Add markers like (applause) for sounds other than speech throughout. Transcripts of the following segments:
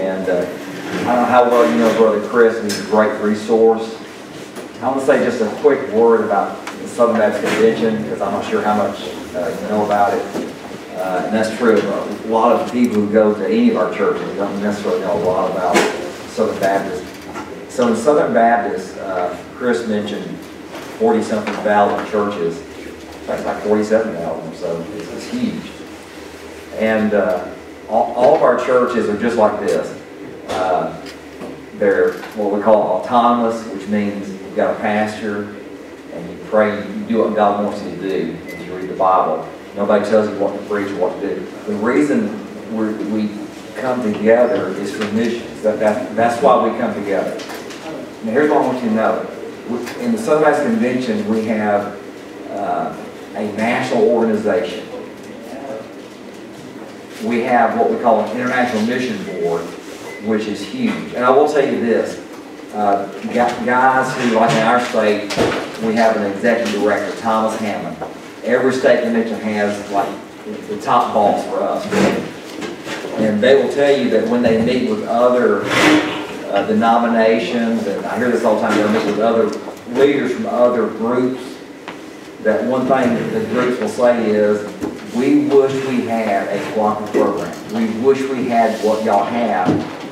And uh, I don't know how well you know Brother Chris, he's a great resource. I want to say just a quick word about the Southern Baptist Convention, because I'm not sure how much uh, you know about it. Uh, and that's true. of A lot of people who go to any of our churches don't necessarily know a lot about Southern Baptist. So in Southern Baptist, uh, Chris mentioned 40-something thousand churches. That's like 47,000, so it's, it's huge. And uh, all, all of our churches are just like this. Uh, they're what we call autonomous, which means you've got a pastor and you pray, you do what God wants you to do, and you read the Bible. Nobody tells you what to preach or what to do. The reason we come together is for missions. That, that, that's why we come together. Now, here's what I want you to know. In the Baptist Convention, we have uh, a national organization. We have what we call an International Mission Board, which is huge. And I will tell you this, uh, guys who, like in our state, we have an executive director, Thomas Hammond. Every state convention has like the top boss for us. And they will tell you that when they meet with other uh, denominations, and I hear this all the time, they meet with other leaders from other groups, that one thing that the groups will say is, we wish we had a cooperative program. We wish we had what y'all have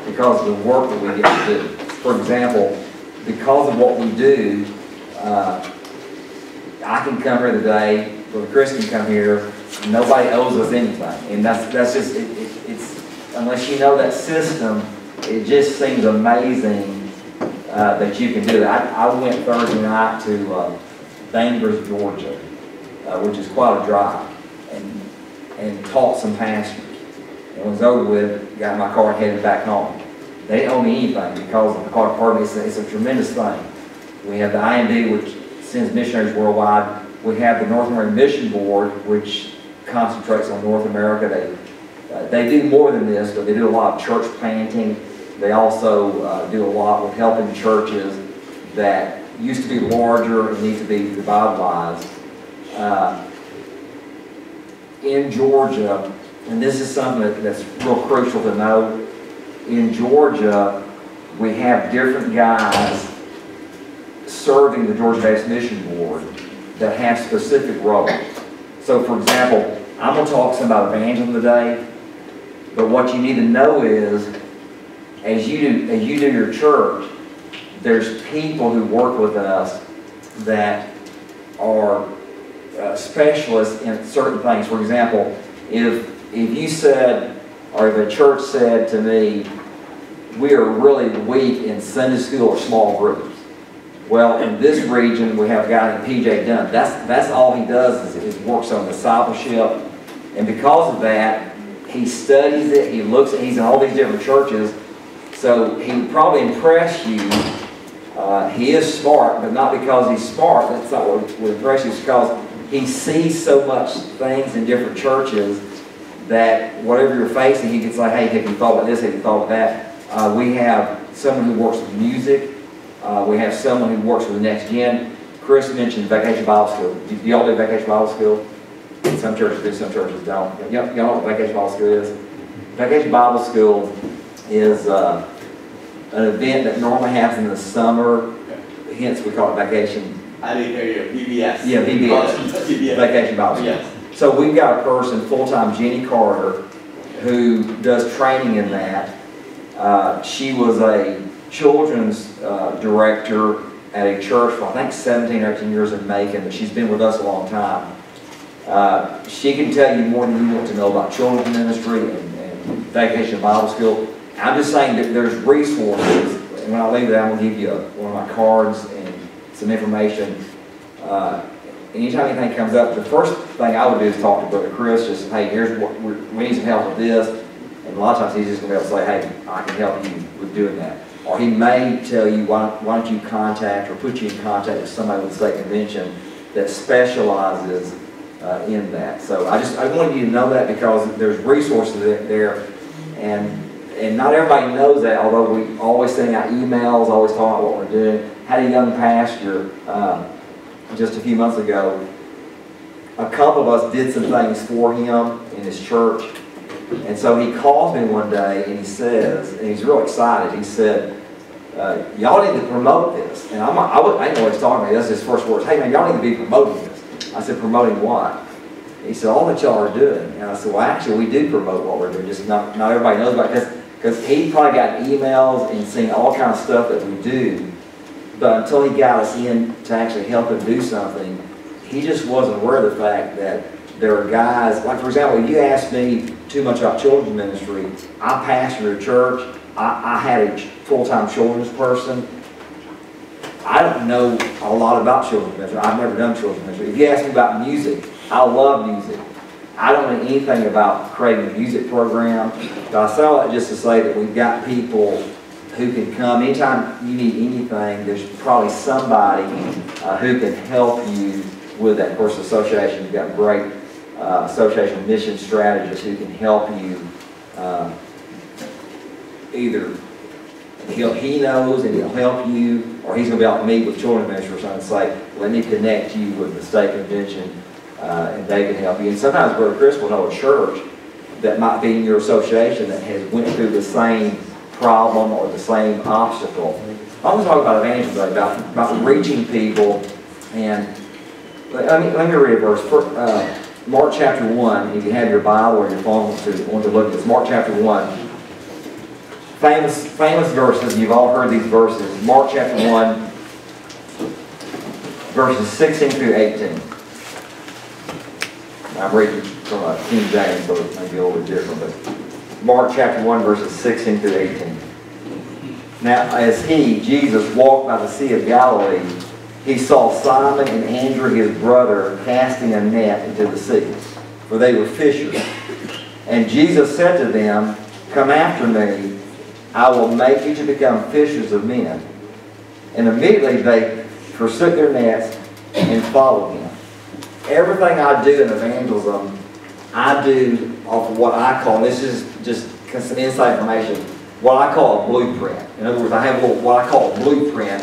because of the work that we get to do. For example, because of what we do, uh, I can come here today, or Chris can come here, nobody owes us anything. And that's, that's just, it, it, it's, unless you know that system, it just seems amazing uh, that you can do that. I, I went Thursday night to uh, Bainbridge, Georgia, uh, which is quite a drive, and, and taught some pastors. And was over with, got my car and headed back home. They didn't owe me anything because of the car department. It's a, it's a tremendous thing. We have the IMB, which sends missionaries worldwide. We have the North American Mission Board, which concentrates on North America. They, uh, they do more than this, but they do a lot of church planting. They also uh, do a lot with helping churches that used to be larger and need to be revitalized. Uh, in Georgia, and this is something that, that's real crucial to know, in Georgia, we have different guys serving the Georgia Baptist Mission Board that have specific roles. So for example, I'm going to talk some about evangelism today, but what you need to know is, as you do, as you do your church, there's people who work with us that are uh, specialists in certain things. For example, if if you said, or if a church said to me, we are really weak in Sunday school or small groups. Well, in this region, we have a guy named P.J. Dunn. That's, that's all he does is, is works on discipleship. And because of that, he studies it, he looks at, he's in all these different churches. So he would probably impress you. Uh, he is smart, but not because he's smart. That's not what you. It's because he sees so much things in different churches that whatever you're facing, he can say, hey, have you thought about this? Have you thought about that? Uh, we have someone who works with music. Uh, we have someone who works with the next gen. Chris mentioned Vacation Bible School. Do, y'all do Vacation Bible School? Some churches do, some churches don't. Y'all know what Vacation Bible School is? Vacation Bible School is uh, an event that normally happens in the summer, hence we call it Vacation. I didn't hear you, VBS. Yeah, VBS. VBS. Vacation Bible School. Yes. So we've got a person, full-time, Jenny Carter, who does training in that. Uh, she was a children's uh, director at a church for I think 17 or 18 years in Macon, but she's been with us a long time. Uh, she can tell you more than you want to know about children's ministry and, and Vacation Bible School. I'm just saying that there's resources, and when I leave it, I'm going to give you one of my cards and some information. Uh, anytime anything comes up, the first thing I would do is talk to Brother Chris, just, hey, here's what, we need some help with this. And a lot of times he's just going to be able to say, hey, I can help you with doing that. Or he may tell you, why, why don't you contact or put you in contact with somebody with the state convention that specializes uh, in that. So I just, I wanted you to know that because there's resources there. And and not everybody knows that, although we always send out emails, always talk about what we're doing. Had a young pastor um, just a few months ago. A couple of us did some things for him in his church, And so he calls me one day and he says, and he's real excited, he said, uh, y'all need to promote this. And I'm, I, would, I didn't know what he's talking about, that's his first words, hey man, y'all need to be promoting this. I said, promoting what? He said, all that y'all are doing. And I said, well, actually, we do promote what we're doing, just not, not everybody knows about it. Because he probably got emails and seen all kinds of stuff that we do. But until he got us in to actually help him do something, he just wasn't aware of the fact that there are guys, like for example, you asked me too much about children's ministry. I pastor a church. I, I had a full-time children's person. I don't know a lot about children's ministry. I've never done children's ministry. If you ask me about music, I love music. I don't know anything about creating a music program. But I say all that just to say that we've got people who can come anytime you need anything. There's probably somebody uh, who can help you with that. Of course, association, you've got great uh, association mission strategists who can help you uh, either he'll, he knows and he'll help you, or he's going to be able to meet with or something and say, let me connect you with the state convention uh, and they can help you. And sometimes Brother Chris will know a church that might be in your association that has went through the same problem or the same obstacle. I want to talk about evangelism, about, about reaching people. And let me, let me read a verse. For, uh, Mark chapter 1, if you have your Bible or your phone to want to look at this, Mark chapter 1. Famous, famous verses, you've all heard these verses. Mark chapter 1, verses 16 through 18. I'm reading from a King James, so it may be a little bit different, but Mark chapter 1, verses 16 through 18. Now, as he, Jesus, walked by the Sea of Galilee, he saw Simon and Andrew, his brother, casting a net into the sea, for they were fishers. And Jesus said to them, Come after me, I will make you to become fishers of men. And immediately they forsook their nets and followed him everything I do in evangelism, I do off of what I call, and this is just some inside information, what I call a blueprint. In other words, I have what I call a blueprint,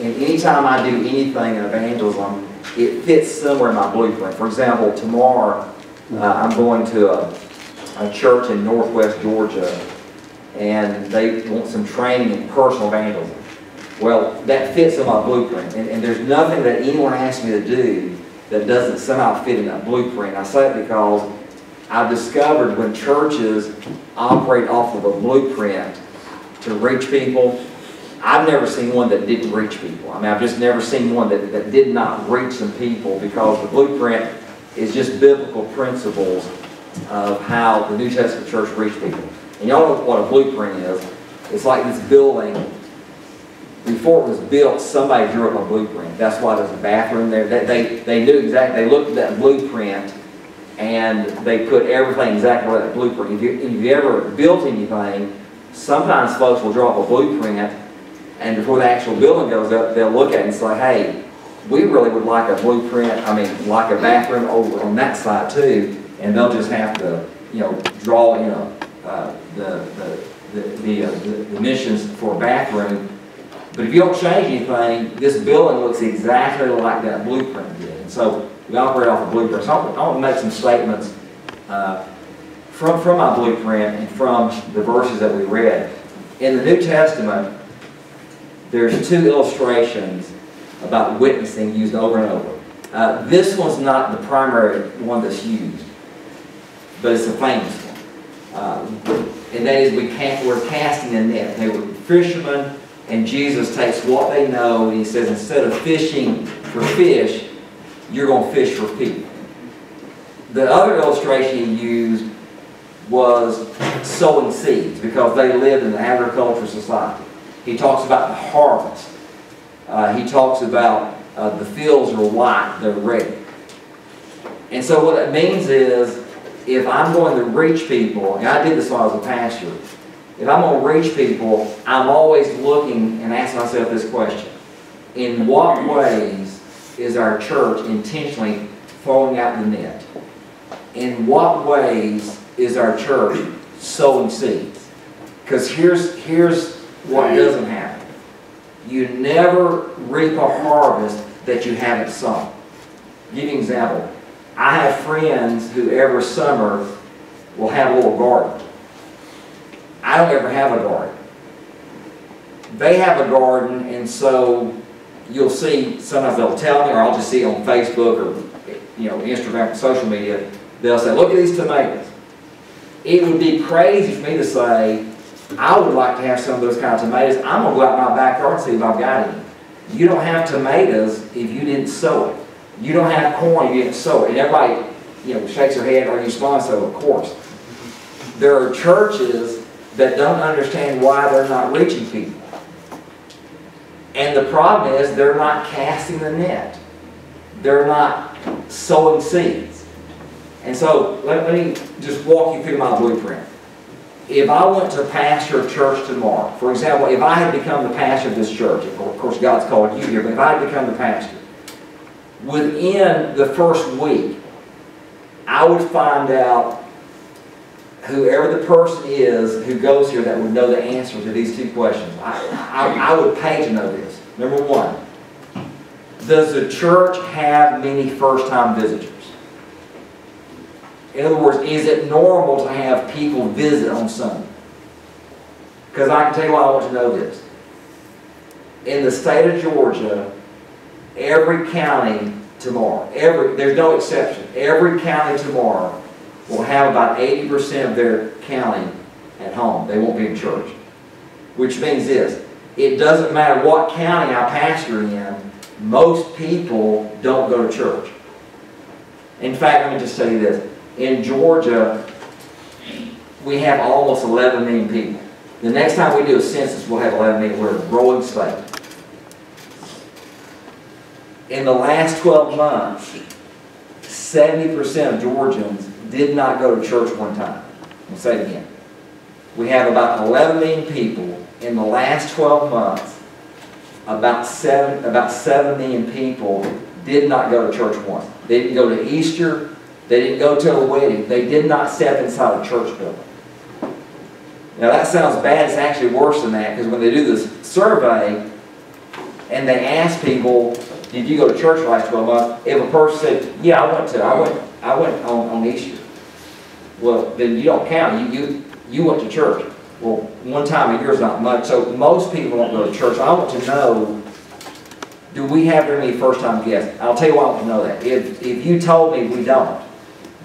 and anytime I do anything in evangelism, it fits somewhere in my blueprint. For example, tomorrow uh, I'm going to a, a church in northwest Georgia, and they want some training in personal evangelism. Well, that fits in my blueprint, and, and there's nothing that anyone asks me to do that doesn't somehow fit in that blueprint. I say it because I've discovered when churches operate off of a blueprint to reach people, I've never seen one that didn't reach people. I mean, I've just never seen one that, that did not reach some people because the blueprint is just biblical principles of how the New Testament church reached people. And y'all know what a blueprint is. It's like this building before it was built, somebody drew up a blueprint. That's why there's a bathroom there. They, they, they knew exactly, they looked at that blueprint and they put everything exactly where that blueprint. If you, if you ever built anything, sometimes folks will draw up a blueprint and before the actual building goes up, they'll look at it and say, hey, we really would like a blueprint, I mean, like a bathroom over on that side too, and they'll just have to, you know, draw, you know, uh, the, the, the, the, uh, the dimensions for a bathroom but if you don't change anything, this building looks exactly like that blueprint did. And so we operate off of blueprints. I want to make some statements uh, from, from my blueprint and from the verses that we read. In the New Testament, there's two illustrations about witnessing used over and over. Uh, this one's not the primary one that's used, but it's a famous one. Uh, and that is we can't, we're casting a net. They were fishermen and Jesus takes what they know and he says, instead of fishing for fish, you're going to fish for people. The other illustration he used was sowing seeds because they lived in an agricultural society. He talks about the harvest. Uh, he talks about uh, the fields are white, they're ready. And so what that means is, if I'm going to reach people, and I did this when I was a pastor, if I'm going to reach people, I'm always looking and asking myself this question. In what ways is our church intentionally throwing out the net? In what ways is our church sowing seeds? Because here's, here's what doesn't happen. You never reap a harvest that you haven't sown. Give you an example. I have friends who every summer will have a little garden. I don't ever have a garden. They have a garden, and so you'll see, sometimes they'll tell me, or I'll just see on Facebook or, you know, Instagram, social media, they'll say, look at these tomatoes. It would be crazy for me to say, I would like to have some of those kind of tomatoes. I'm gonna go out in my backyard and see if I've got any. You don't have tomatoes if you didn't sow it. You don't have corn if you didn't sow it. And everybody, you know, shakes their head or responds, so of course. There are churches that don't understand why they're not reaching people. And the problem is they're not casting the net. They're not sowing seeds. And so let, me just walk you through my blueprint. If I went to pastor a church tomorrow, for example, if I had become the pastor of this church, of course God's called you here, but if I had become the pastor, within the first week, I would find out whoever the person is who goes here that would know the answer to these two questions. I, I, I would pay to know this. Number one, does the church have many first-time visitors? In other words, is it normal to have people visit on Sunday? Because I can tell you why I want to know this. In the state of Georgia, every county tomorrow, every there's no exception, every county tomorrow will have about 80% of their county at home. They won't be in church. Which means this, it doesn't matter what county I pastor in, most people don't go to church. In fact, let me just tell you this. In Georgia, we have almost 11 million people. The next time we do a census, we'll have 11 million. We're a growing state. In the last 12 months, 70% of Georgians did not go to church one time. I'll say it again. We have about 11 million people. In the last 12 months, about 7, about 7 million people did not go to church once. They didn't go to Easter. They didn't go to a wedding. They did not step inside a church building. Now that sounds bad. It's actually worse than that because when they do this survey and they ask people, did you go to church last 12 months? If a person said, yeah, I went to, I went, I went on, on Easter. Well, then you don't count. You, you, you went to church. Well, one time a year is not much. So most people don't go to church. I want to know, do we have many first-time guests? I'll tell you why I want to know that. If, if you told me we don't,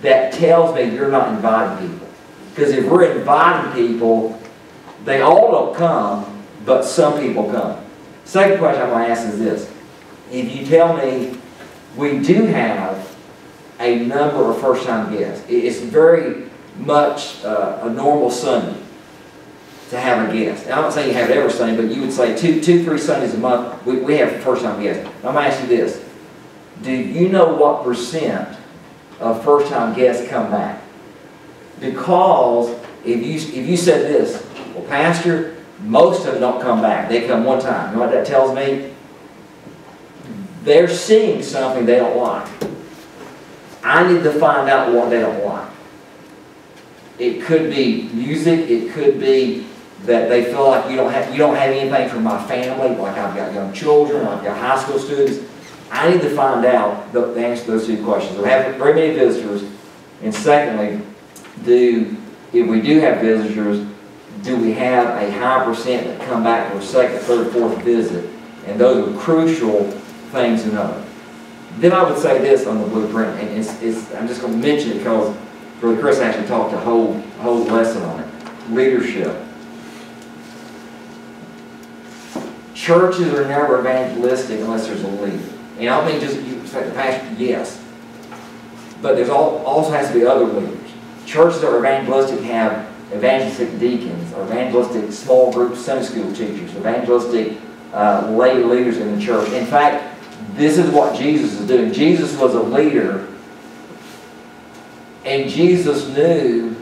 that tells me you're not inviting people. Because if we're inviting people, they all don't come, but some people come. Second question I'm going to ask is this. If you tell me we do have a number of first-time guests, it's very much uh, a normal Sunday to have a guest. Now, I'm not saying you have it every Sunday, but you would say two, two, three Sundays a month, we, we have first-time guests. I'm going to ask you this. Do you know what percent of first-time guests come back? Because if you, if you said this, well, Pastor, most of them don't come back. They come one time. You know what that tells me? They're seeing something they don't like. I need to find out what they don't like. It could be music. It could be that they feel like you don't have you don't have anything for my family. Like I've got young children. I've got high school students. I need to find out the, the answer to those two questions. We have very many visitors? And secondly, do if we do have visitors, do we have a high percent that come back for a second, third, fourth visit? And those are crucial things to know. Then I would say this on the blueprint, and it's, it's, I'm just going to mention it because Brother Chris actually talked a whole, whole lesson on it. Leadership. Churches are never evangelistic unless there's a leader. And I don't mean just you expect the pastor, yes. But there's all, also has to be other leaders. Churches that are evangelistic have evangelistic deacons, or evangelistic small group Sunday school teachers, evangelistic uh, lay leaders in the church. In fact, this is what Jesus is doing. Jesus was a leader, and Jesus knew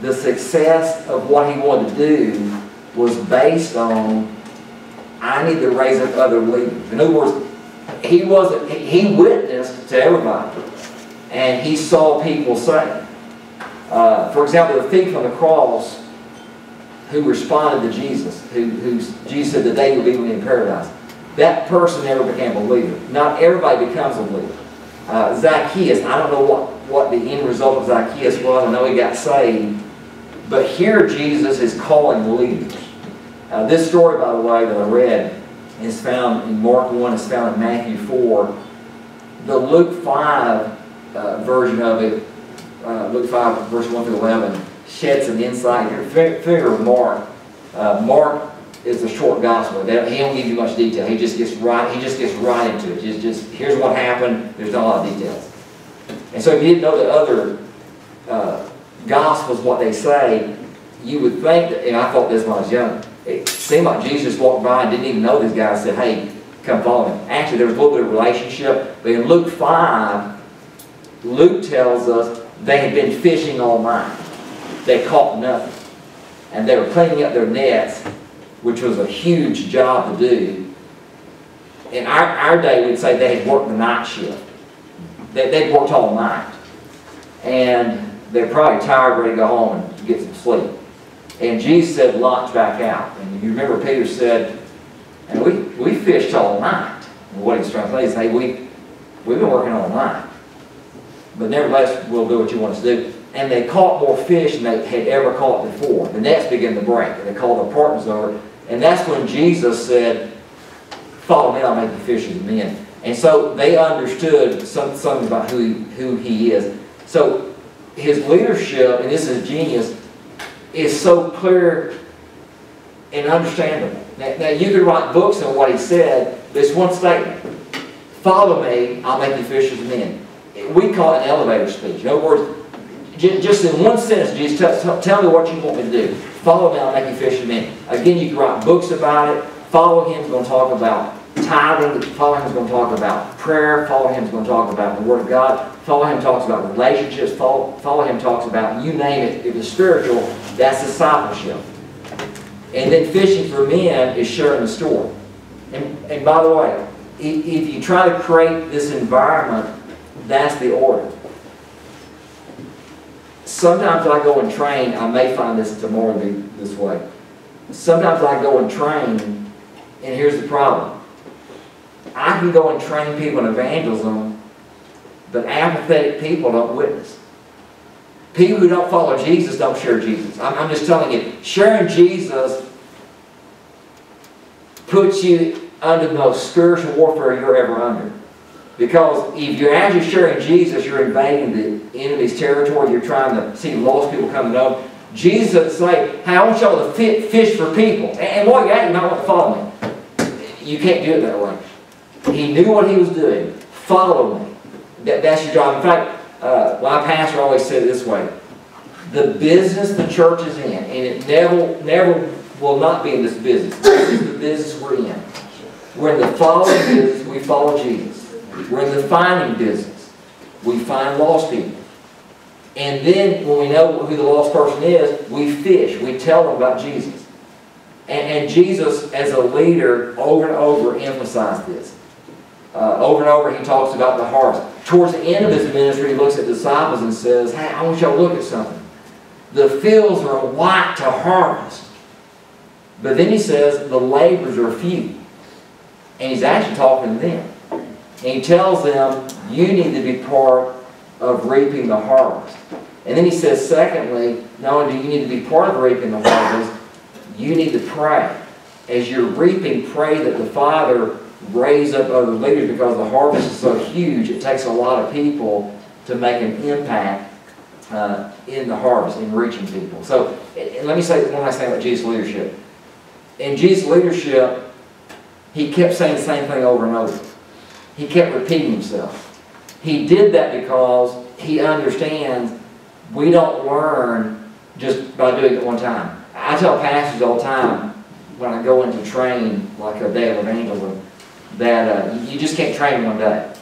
the success of what he wanted to do was based on I need to raise up other leaders. In other words, he wasn't he witnessed to everybody, and he saw people saved. Uh, for example, the thief on the cross who responded to Jesus, who, who Jesus said that they would be with me in paradise. That person never became a leader. Not everybody becomes a leader. Uh, Zacchaeus, I don't know what what the end result of Zacchaeus was. I know he got saved. But here Jesus is calling leaders. Uh, this story, by the way, that I read is found in Mark 1, is found in Matthew 4. The Luke 5 uh, version of it, uh, Luke 5, verse 1 through 11, sheds some insight here. Figure of Mark. Uh, Mark is a short gospel. He don't give you much detail. He just gets right. He just gets right into it. Just, just here's what happened. There's not a lot of details. And so if you didn't know the other uh, gospels, what they say, you would think that. And I thought this when I was young. It seemed like Jesus walked by and didn't even know this guy. and Said, "Hey, come follow me." Actually, there was a little bit of relationship. But in Luke five, Luke tells us they had been fishing all night. They caught nothing, and they were cleaning up their nets which was a huge job to do. In our, our day, we'd say they had worked the night shift. They, they'd worked all night. And they're probably tired, ready to go home and get some sleep. And Jesus said, launch back out. And you remember Peter said, and we, we fished all night. And what he's trying to say is, hey, we, we've been working all night. But nevertheless, we'll do what you want us to do. And they caught more fish than they had ever caught before. The nets began to break. And they called their partners over and that's when Jesus said, follow me, I'll make you fishers of men. And so they understood some, something about who he, who he is. So his leadership, and this is genius, is so clear and understandable. Now, now you could write books on what he said, this one statement. Follow me, I'll make you fishers of men. We call it an elevator speech. In other words, just in one sentence, Jesus, tell, tell me what you want me to do. Follow me, I'll make you fish men. Again, you can write books about it. Follow him is going to talk about tithing. Follow him is going to talk about prayer. Follow him is going to talk about the Word of God. Follow him talks about relationships. Follow, follow him talks about, you name it, if it's spiritual, that's discipleship. And then fishing for men is sharing the story. And, and by the way, if you try to create this environment, that's the order sometimes I go and train, I may find this tomorrow this way. Sometimes I go and train, and here's the problem. I can go and train people in evangelism, but apathetic people don't witness. People who don't follow Jesus don't share Jesus. I'm, I'm just telling you, sharing Jesus puts you under the most spiritual warfare you're ever under. Because if you're actually sharing Jesus, you're invading the enemy's territory. You're trying to see lost people coming up. Jesus say, hey, I want y'all to fish for people. And, boy, you're you might want to follow me. You can't do it that way. He knew what he was doing. Follow me. That, that's your job. In fact, uh, my pastor always said it this way. The business the church is in, and it never, never will not be in this business. This is the business we're in. We're in the following business. We follow Jesus. We're in the finding business. We find lost people. And then when we know who the lost person is, we fish. We tell them about Jesus. And, and Jesus, as a leader, over and over emphasized this. Uh, over and over, he talks about the harvest. Towards the end of his ministry, he looks at the disciples and says, Hey, I want y'all to look at something. The fields are white to harvest. But then he says, the laborers are few. And he's actually talking to them. And he tells them, you need to be part of reaping the harvest. And then he says, secondly, not only do you need to be part of reaping the harvest, you need to pray. As you're reaping, pray that the Father raise up other leaders because the harvest is so huge, it takes a lot of people to make an impact uh, in the harvest, in reaching people. So let me say one last thing about Jesus' leadership. In Jesus' leadership, he kept saying the same thing over and over. He kept repeating himself. He did that because he understands we don't learn just by doing it one time. I tell pastors all the time when I go into train, like a day of evangelism, that uh, you just can't train one day.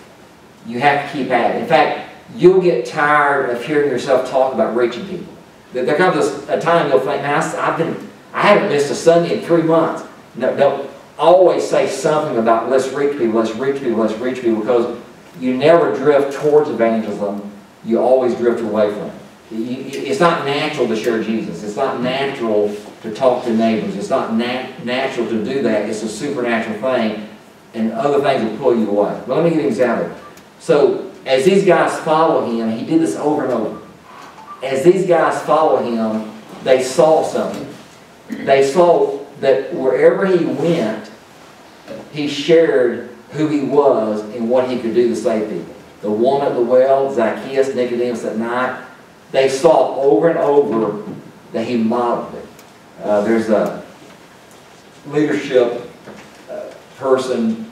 You have to keep at it. In fact, you'll get tired of hearing yourself talk about reaching people. There comes a time you'll think, man, I've been, I haven't missed a Sunday in three months. No, no, always say something about let's reach people, let's reach people, let's reach people, because you never drift towards evangelism. You always drift away from it. It's not natural to share Jesus. It's not natural to talk to neighbors. It's not nat natural to do that. It's a supernatural thing, and other things will pull you away. But let me give you an example. So as these guys follow him, he did this over and over. As these guys follow him, they saw something. They saw that wherever he went, he shared who he was and what he could do to save people. The woman at the well, Zacchaeus, Nicodemus at night, they saw over and over that he modeled it. Uh, there's a leadership uh, person,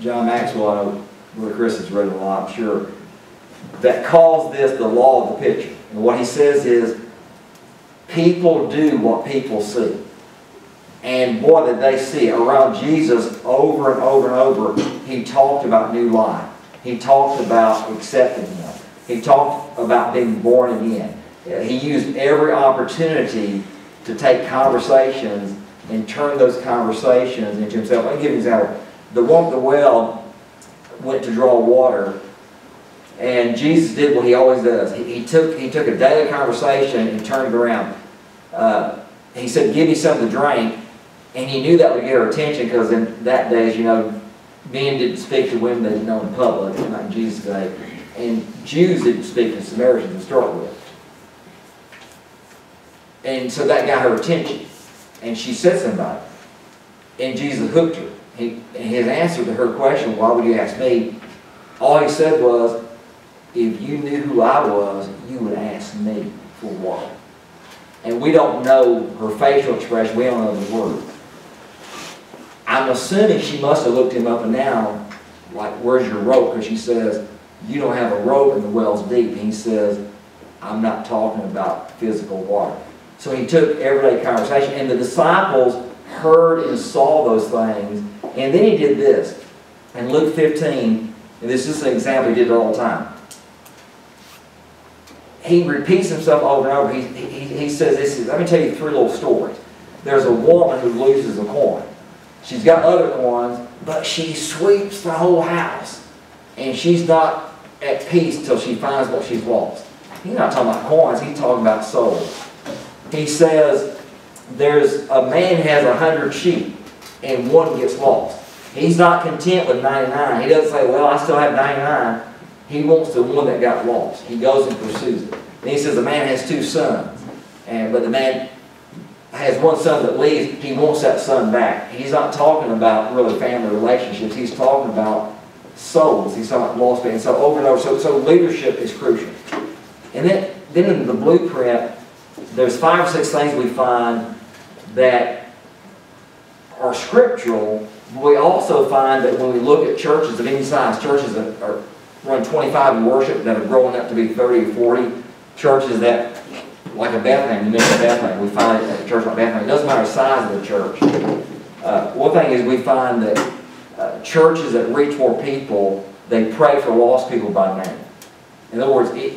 John Maxwell, I know Brother Chris has read a lot, I'm sure, that calls this the law of the picture. And what he says is, people do what people see. And boy, did they see it. Around Jesus, over and over and over, he talked about new life. He talked about accepting Him. He talked about being born again. He used every opportunity to take conversations and turn those conversations into himself. Let me give you an example. The one at the well went to draw water, and Jesus did what he always does. He, he took, he took a daily conversation and turned it around. Uh, he said, give me something to drink. And he knew that would get her attention because in that day, you know, men didn't speak to women they didn't know in public, not in Jesus' day. And Jews didn't speak to Samaritans to start with. And so that got her attention. And she said something. And Jesus hooked her. His answer to her question, why would you ask me? All he said was, if you knew who I was, you would ask me for water. And we don't know her facial expression, we don't know the word. I'm assuming she must have looked him up and down, like, where's your rope? Because she says, you don't have a rope and the well's deep. And he says, I'm not talking about physical water. So he took everyday conversation, and the disciples heard and saw those things. And then he did this. In Luke 15, and this is an example he did all the time. He repeats himself over and over. He, he, he says, this is, let me tell you three little stories. There's a woman who loses a coin. She's got other ones, but she sweeps the whole house. And she's not at peace till she finds what she's lost. He's not talking about coins, he's talking about souls. He says, there's a man has a hundred sheep and one gets lost. He's not content with 99. He doesn't say, well, I still have 99. He wants the one that got lost. He goes and pursues it. And he says the man has two sons. And, but the man has one son that leaves. He wants that son back. He's not talking about really family relationships. He's talking about souls. He's talking about lost and so over and over. So, so leadership is crucial. And then, then in the blueprint, there's five or six things we find that are scriptural. We also find that when we look at churches of any size, churches that are run 25 in worship that are growing up to be 30 or 40, churches that, like a Bethlehem, you mentioned Bethlehem, we find it at a church like Bethlehem. It doesn't matter the size of the church. Uh, one thing is we find that uh, churches that reach more people, they pray for lost people by name. In other words, it,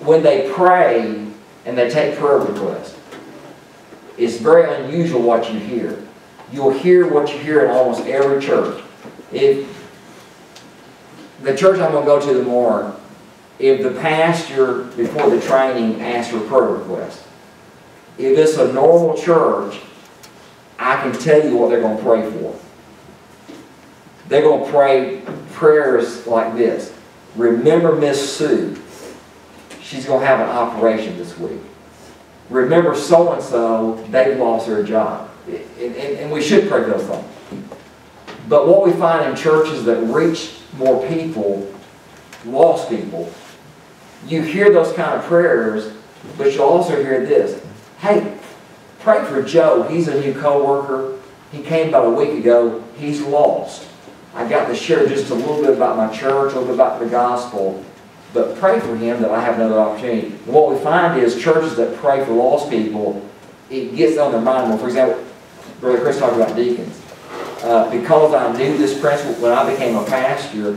when they pray and they take prayer requests, it's very unusual what you hear. You'll hear what you hear in almost every church. If the church I'm going to go to tomorrow, if the pastor before the training asks for prayer request, if it's a normal church, I can tell you what they're going to pray for. They're going to pray prayers like this. Remember Miss Sue. She's going to have an operation this week. Remember so-and-so, they've lost their job. And, and, and we should pray those things. But what we find in churches that reach more people, lost people, you hear those kind of prayers, but you also hear this. Hey, pray for Joe. He's a new coworker. He came about a week ago. He's lost. I got to share just a little bit about my church, a little bit about the gospel, but pray for him that I have another opportunity. And what we find is churches that pray for lost people, it gets on their mind more. For example, Brother Chris talked about deacons. Uh, because I knew this principle when I became a pastor,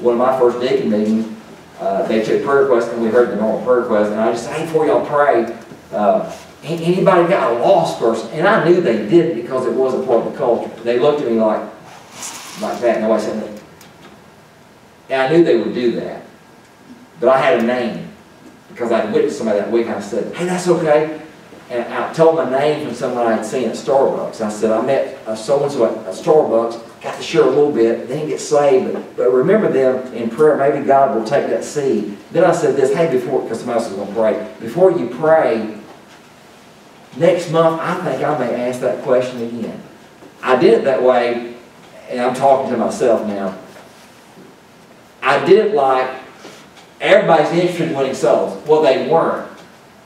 one of my first deacon meetings, uh, they took prayer requests and we heard the normal prayer requests. And I just said, hey, before y'all pray, uh, anybody got a lost person? And I knew they did because it wasn't part of the culture. They looked at me like, like that. Nobody said that. And I knew they would do that. But I had a name because I'd witnessed somebody that week. I said, hey, that's okay. And I told my name from someone I had seen at Starbucks. I said, I met a so-and-so at Starbucks. Got to share a little bit, didn't get saved, but, but remember them in prayer, maybe God will take that seed. Then I said this, hey, before, because somebody else is going to pray, before you pray, next month, I think I may ask that question again. I did it that way, and I'm talking to myself now. I did it like everybody's interested in winning souls. Well, they weren't,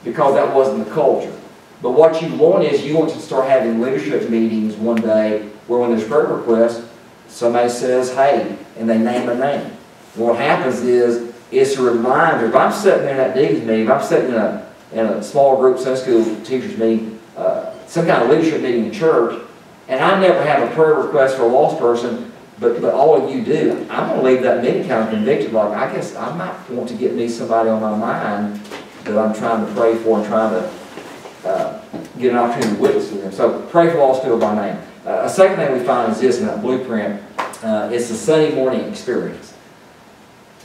because that wasn't the culture. But what you want is you want to start having leadership meetings one day where when there's prayer requests, somebody says, hey, and they name a name. What happens is, it's a reminder, if I'm sitting there in that deacons meeting, if I'm sitting in a, in a small group Sunday school teachers meeting, uh, some kind of leadership meeting in church, and I never have a prayer request for a lost person, but, but all of you do, I'm going to leave that meeting kind of convicted, like, I guess I might want to get me somebody on my mind that I'm trying to pray for and trying to uh, get an opportunity to witness to them. So pray for lost people by name. Uh, a second thing we find is this in that blueprint, uh, it's the Sunday morning experience.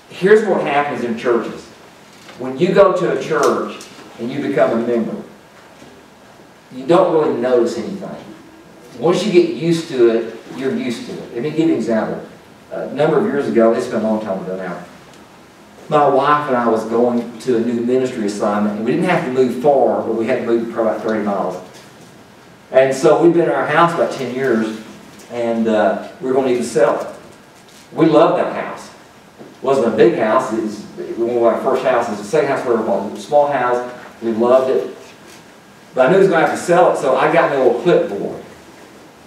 Here's what happens in churches. When you go to a church and you become a member, you don't really notice anything. Once you get used to it, you're used to it. Let me give you an example. A number of years ago, it's been a long time ago now, my wife and I was going to a new ministry assignment, and we didn't have to move far, but we had to move probably about 30 miles. And so we've been in our house about 10 years, and uh, we are going to need to sell it. We loved that house. It wasn't a big house. It was one of our first houses. The second house we were bought. A small house. We loved it. But I knew I was going to have to sell it, so I got a little clipboard.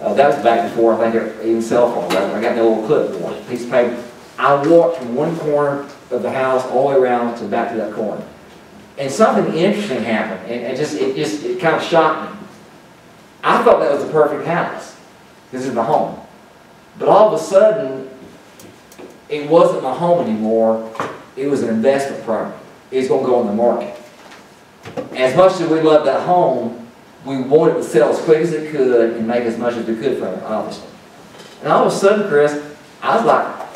Uh, that was back before, I think, even cell phones. I got a little clipboard, piece of paper. I walked from one corner of the house all the way around to back to that corner. And something interesting happened, and it just, it just, it kind of shocked me. I thought that was the perfect house. This is my home. But all of a sudden, it wasn't my home anymore. It was an investment property. It's going to go on the market. As much as we loved that home, we wanted to sell as quick as it could and make as much as we could from it, obviously. And all of a sudden, Chris, I was like,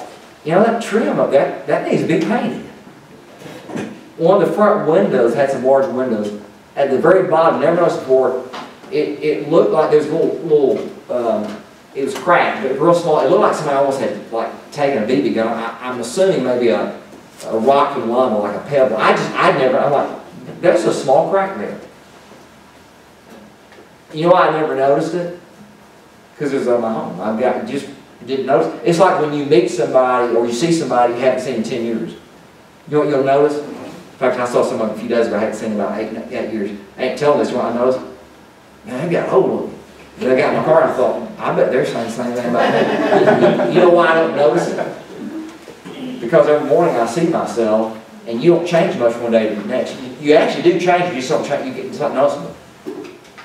you know, that trim up there, that needs to be painted. One of the front windows had some large windows. At the very bottom, never noticed before, it, it looked like there was a little, little um, it was cracked, but real small. It looked like somebody almost had like taken a BB gun. I, am assuming maybe a, a rock and lumber, like a pebble. I just, I never, I'm like, there's a small crack there. You know why I never noticed it? Because it was on my home. I've got, just didn't notice. It's like when you meet somebody or you see somebody you haven't seen in 10 years. You know what you'll notice? In fact, I saw someone a few days ago I hadn't seen in about eight, eight years. I ain't telling this, you know what I noticed? Man, I got hold of them. I got in my car and I thought, I bet they're saying the same thing about me. you know why I don't notice it? Because every morning I see myself and you don't change much one day to the next. You actually do change, you just don't change, you get something noticeable.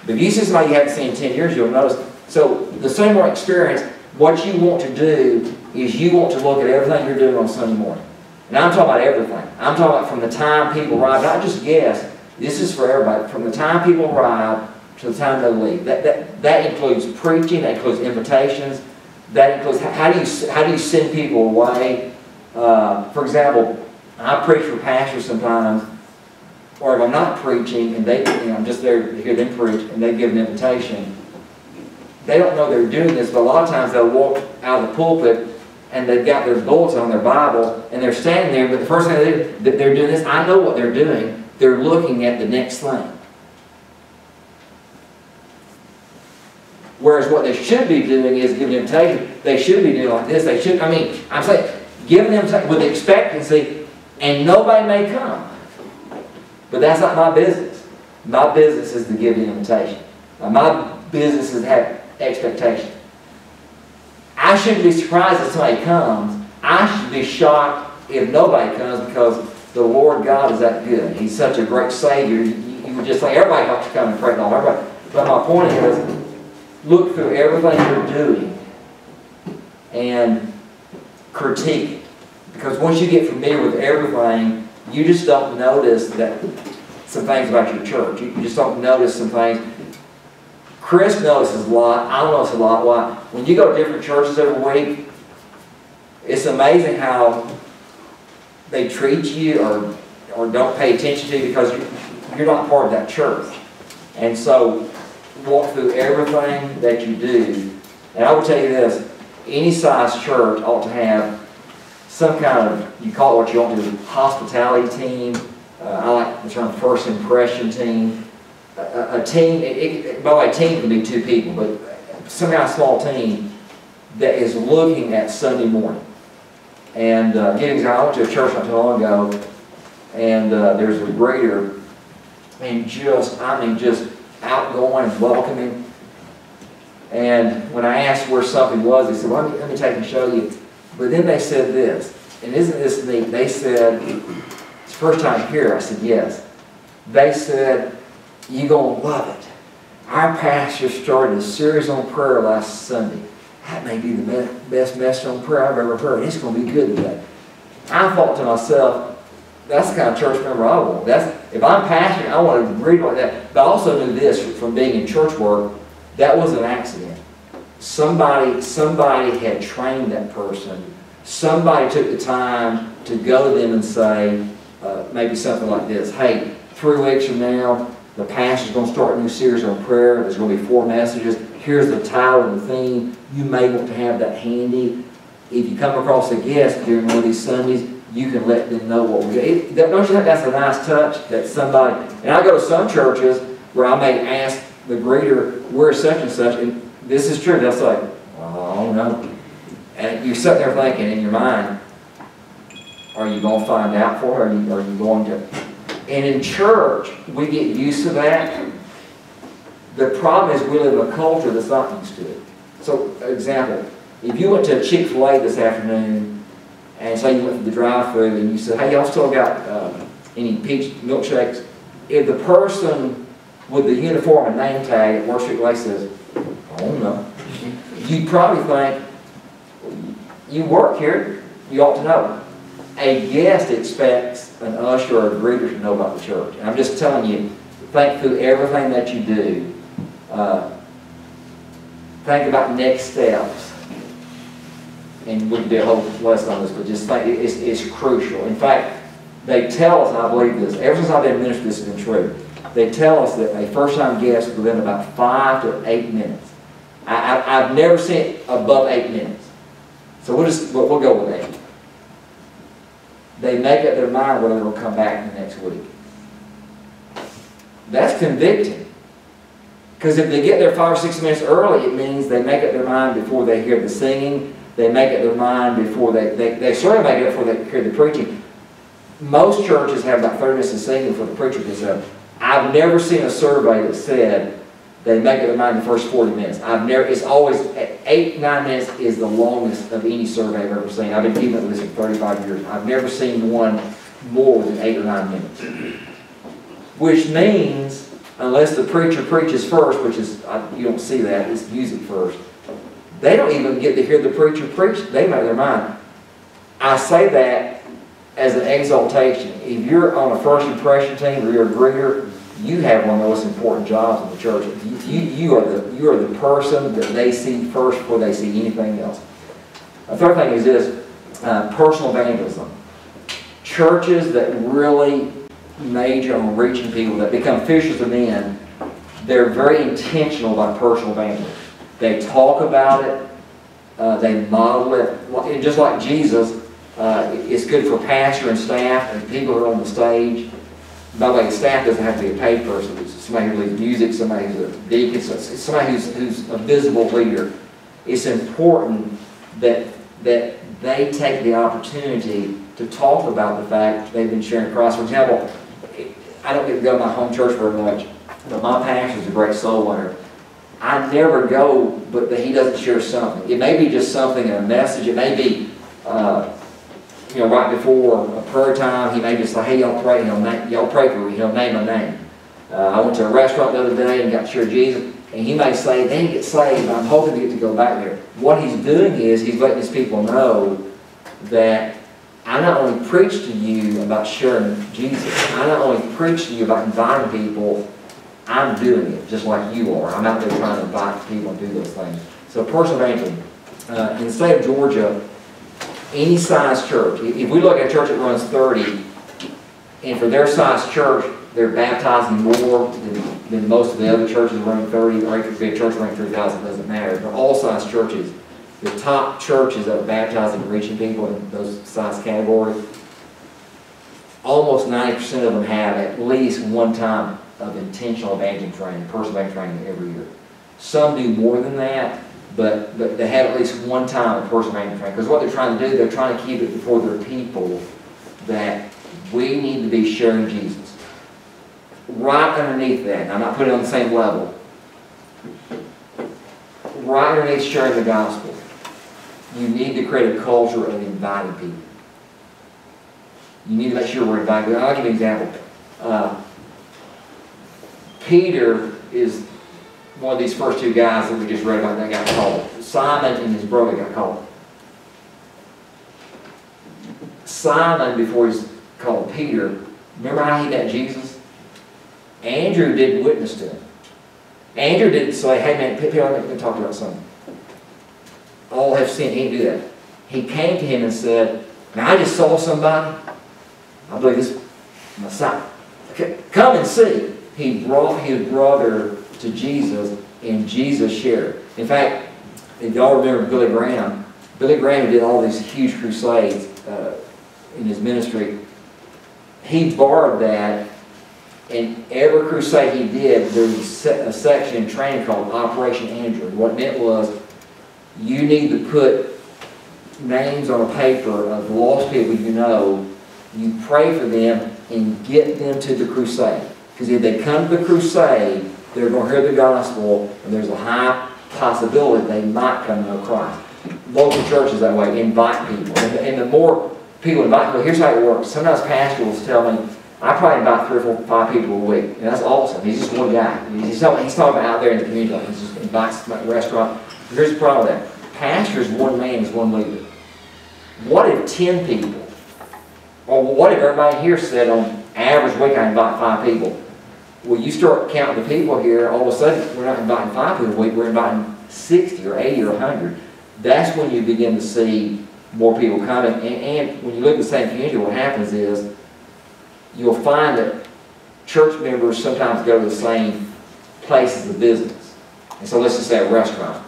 But if you see somebody you haven't seen in 10 years, you'll notice. So the same more experience, what you want to do is you want to look at everything you're doing on Sunday morning. And I'm talking about everything. I'm talking about from the time people arrive, not just guests, this is for everybody. From the time people arrive to the time they leave. That, that, that includes preaching, that includes invitations, that includes how do you, how do you send people away. Uh, for example, I preach for pastors sometimes, or if I'm not preaching and they, you know, I'm just there to hear them preach and they give an invitation, they don't know they're doing this, but a lot of times they'll walk out of the pulpit and they've got their bulletin on their Bible and they're standing there, but the first thing they do, they're doing this, I know what they're doing. They're looking at the next thing. Whereas what they should be doing is giving invitation. They should be doing like this. They should, I mean, I'm saying, giving them with expectancy, and nobody may come. But that's not my business. My business is to give the invitation. My business is to have expectation. I shouldn't be surprised if somebody comes. I should be shocked if nobody comes because the Lord God is that good. He's such a great Savior. You, would just say, everybody ought to come and pray. No, everybody. But my point is, look through everything you're doing and critique. it. Because once you get familiar with everything, you just don't notice that some things about your church. You just don't notice some things Chris notices a lot. I notice a lot. Why? When you go to different churches every week, it's amazing how they treat you or, or don't pay attention to you because you're, you're not part of that church. And so, walk through everything that you do. And I will tell you this, any size church ought to have some kind of, you call it what you want to, hospitality team. Uh, I like the term first impression team. A, a, a team, it, it, by the way, a team can be two people, but some kind of small team that is looking at Sunday morning. And uh, give I went to a church not too long ago, and uh, there's a greeter, and just, I mean, just outgoing welcoming. And when I asked where something was, they said, well, let me, let me take and show you. But then they said this, and isn't this neat? They said, it's the first time here. I said, yes. They said, you're going to love it. Our pastor started a series on prayer last Sunday. That may be the best message on prayer I've ever heard. It's going to be good today. I thought to myself, that's the kind of church member I want. That's, if I'm pastoring, I want to read like that. But I also knew this from being in church work, that was an accident. Somebody, somebody had trained that person. Somebody took the time to go to them and say, uh, maybe something like this, hey, three weeks from now, the pastor's going to start a new series on prayer. There's going to be four messages. Here's the title and the theme. You may want to have that handy. If you come across a guest during one of these Sundays, you can let them know what we're doing. Don't you think that's a nice touch that somebody, and I go to some churches where I may ask the greeter, where such and such, and this is true, that's like, oh no. And you're sitting there thinking in your mind, are you going to find out for her? Are you, are you going to? And in church, we get used to that. The problem is we live in a culture that's not used to it. So, example, if you went to Chick-fil-A this afternoon, and say you went to the drive-through and you said, hey, y'all still got uh, any peach milkshakes? If the person with the uniform and name tag at Worship Chick-fil-A says, oh no, you'd probably think, you work here, you ought to know. A guest expects an usher or a greeter to know about the church. And I'm just telling you, think through everything that you do. Uh, think about next steps. And we can do a whole lesson on this, but just think, it's, it's crucial. In fact, they tell us, and I believe this, ever since I've been minister, this has been true. They tell us that a first-time guest within about five to eight minutes. I, I, I've never seen it above eight minutes. So we'll just, we'll, we'll go with eight. They make up their mind whether they'll come back the next week. That's convicting. Because if they get there five or six minutes early, it means they make up their mind before they hear the singing. They make up their mind before they, they, they sort of make it before they hear the preaching. Most churches have about 30 minutes of singing before the preacher gets up. I've never seen a survey that said they make up their mind in the first 40 minutes. I've never, it's always, eight, nine minutes is the longest of any survey I've ever seen. I've been keeping this for 35 years. I've never seen one more than eight or nine minutes. Which means, unless the preacher preaches first, which is, you don't see that, it's music first, they don't even get to hear the preacher preach. They make their mind. I say that as an exaltation. If you're on a first impression team or you're a greeter, you have one of the most important jobs in the church. You, you, are, the, you are the person that they see first before they see anything else. The third thing is this, uh, personal evangelism. Churches that really major on reaching people, that become fishers of men, they're very intentional about personal evangelism. They talk about it, uh, they model it, and just like Jesus, uh, it's good for pastor and staff and people who are on the stage. By the way, the staff doesn't have to be a paid person. It's somebody who leads music, somebody who's a deacon, somebody who's, who's a visible leader. It's important that, that they take the opportunity to talk about the fact they've been sharing Christ. For example, I don't get to go to my home church very much, but my pastor is a great soul winner. I never go, but that he doesn't share something. It may be just something in a message. It may be, uh, you know, right before a prayer time, he may just say, hey, y'all pray. Y'all pray for me. He'll name a name. Uh, I went to a restaurant the other day and got to share Jesus, and he may say, they didn't get saved. I'm hoping to get to go back there. What he's doing is he's letting his people know that I not only preach to you about sharing Jesus, I not only preach to you about inviting people, I'm doing it just like you are. I'm out there trying to invite people and do those things. So personal evangelism. Uh, in the state of Georgia, any size church, if we look at a church that runs 30, and for their size church, they're baptizing more than, than most of the other churches running 30, or it could a church running 3,000, doesn't matter. But all size churches, the top churches that are baptizing and reaching people in those size categories, almost ninety percent of them have at least one time of intentional evangelism training, personal evangelism training every year. Some do more than that, but, but they have at least one time of personal evangelism training. Because what they're trying to do, they're trying to keep it before their people that we need to be sharing Jesus. Right underneath that, I'm not putting it on the same level, right underneath sharing the gospel, you need to create a culture of inviting people. You need to make sure we're inviting. I'll give you an example. Uh, Peter is one of these first two guys that we just read about that got called. Simon and his brother got called. Simon, before he's called Peter, remember how he met Jesus? Andrew didn't witness to him. Andrew didn't say, hey man, Peter, I'm going to talk about something. All have sinned. He didn't do that. He came to him and said, now I just saw somebody. I believe this is Messiah. Come and see. He brought his brother to Jesus, and Jesus shared. In fact, if y'all remember Billy Graham, Billy Graham did all these huge crusades uh, in his ministry. He borrowed that, and every crusade he did, there was a section in training called Operation Andrew. What it meant was, you need to put names on a paper of lost people you know, you pray for them, and get them to the crusade. Because if they come to the crusade, they're going to hear the gospel, and there's a high possibility they might come to know Christ. Local churches that way invite people. And, and the more people invite people, here's how it works. Sometimes pastors tell me, I probably invite three or four, five people a week. And that's awesome. He's just one guy. He's talking, he's talking about out there in the community. He just invites the restaurant. Here's the problem with that. Pastor's one man is one leader. What if 10 people, or what if everybody here said on average week I invite five people? Well, you start counting the people here, all of a sudden, we're not inviting five people a week, we're inviting 60 or 80 or 100. That's when you begin to see more people coming. And, and when you look at the same community, what happens is you'll find that church members sometimes go to the same places of business. And so let's just say a restaurant.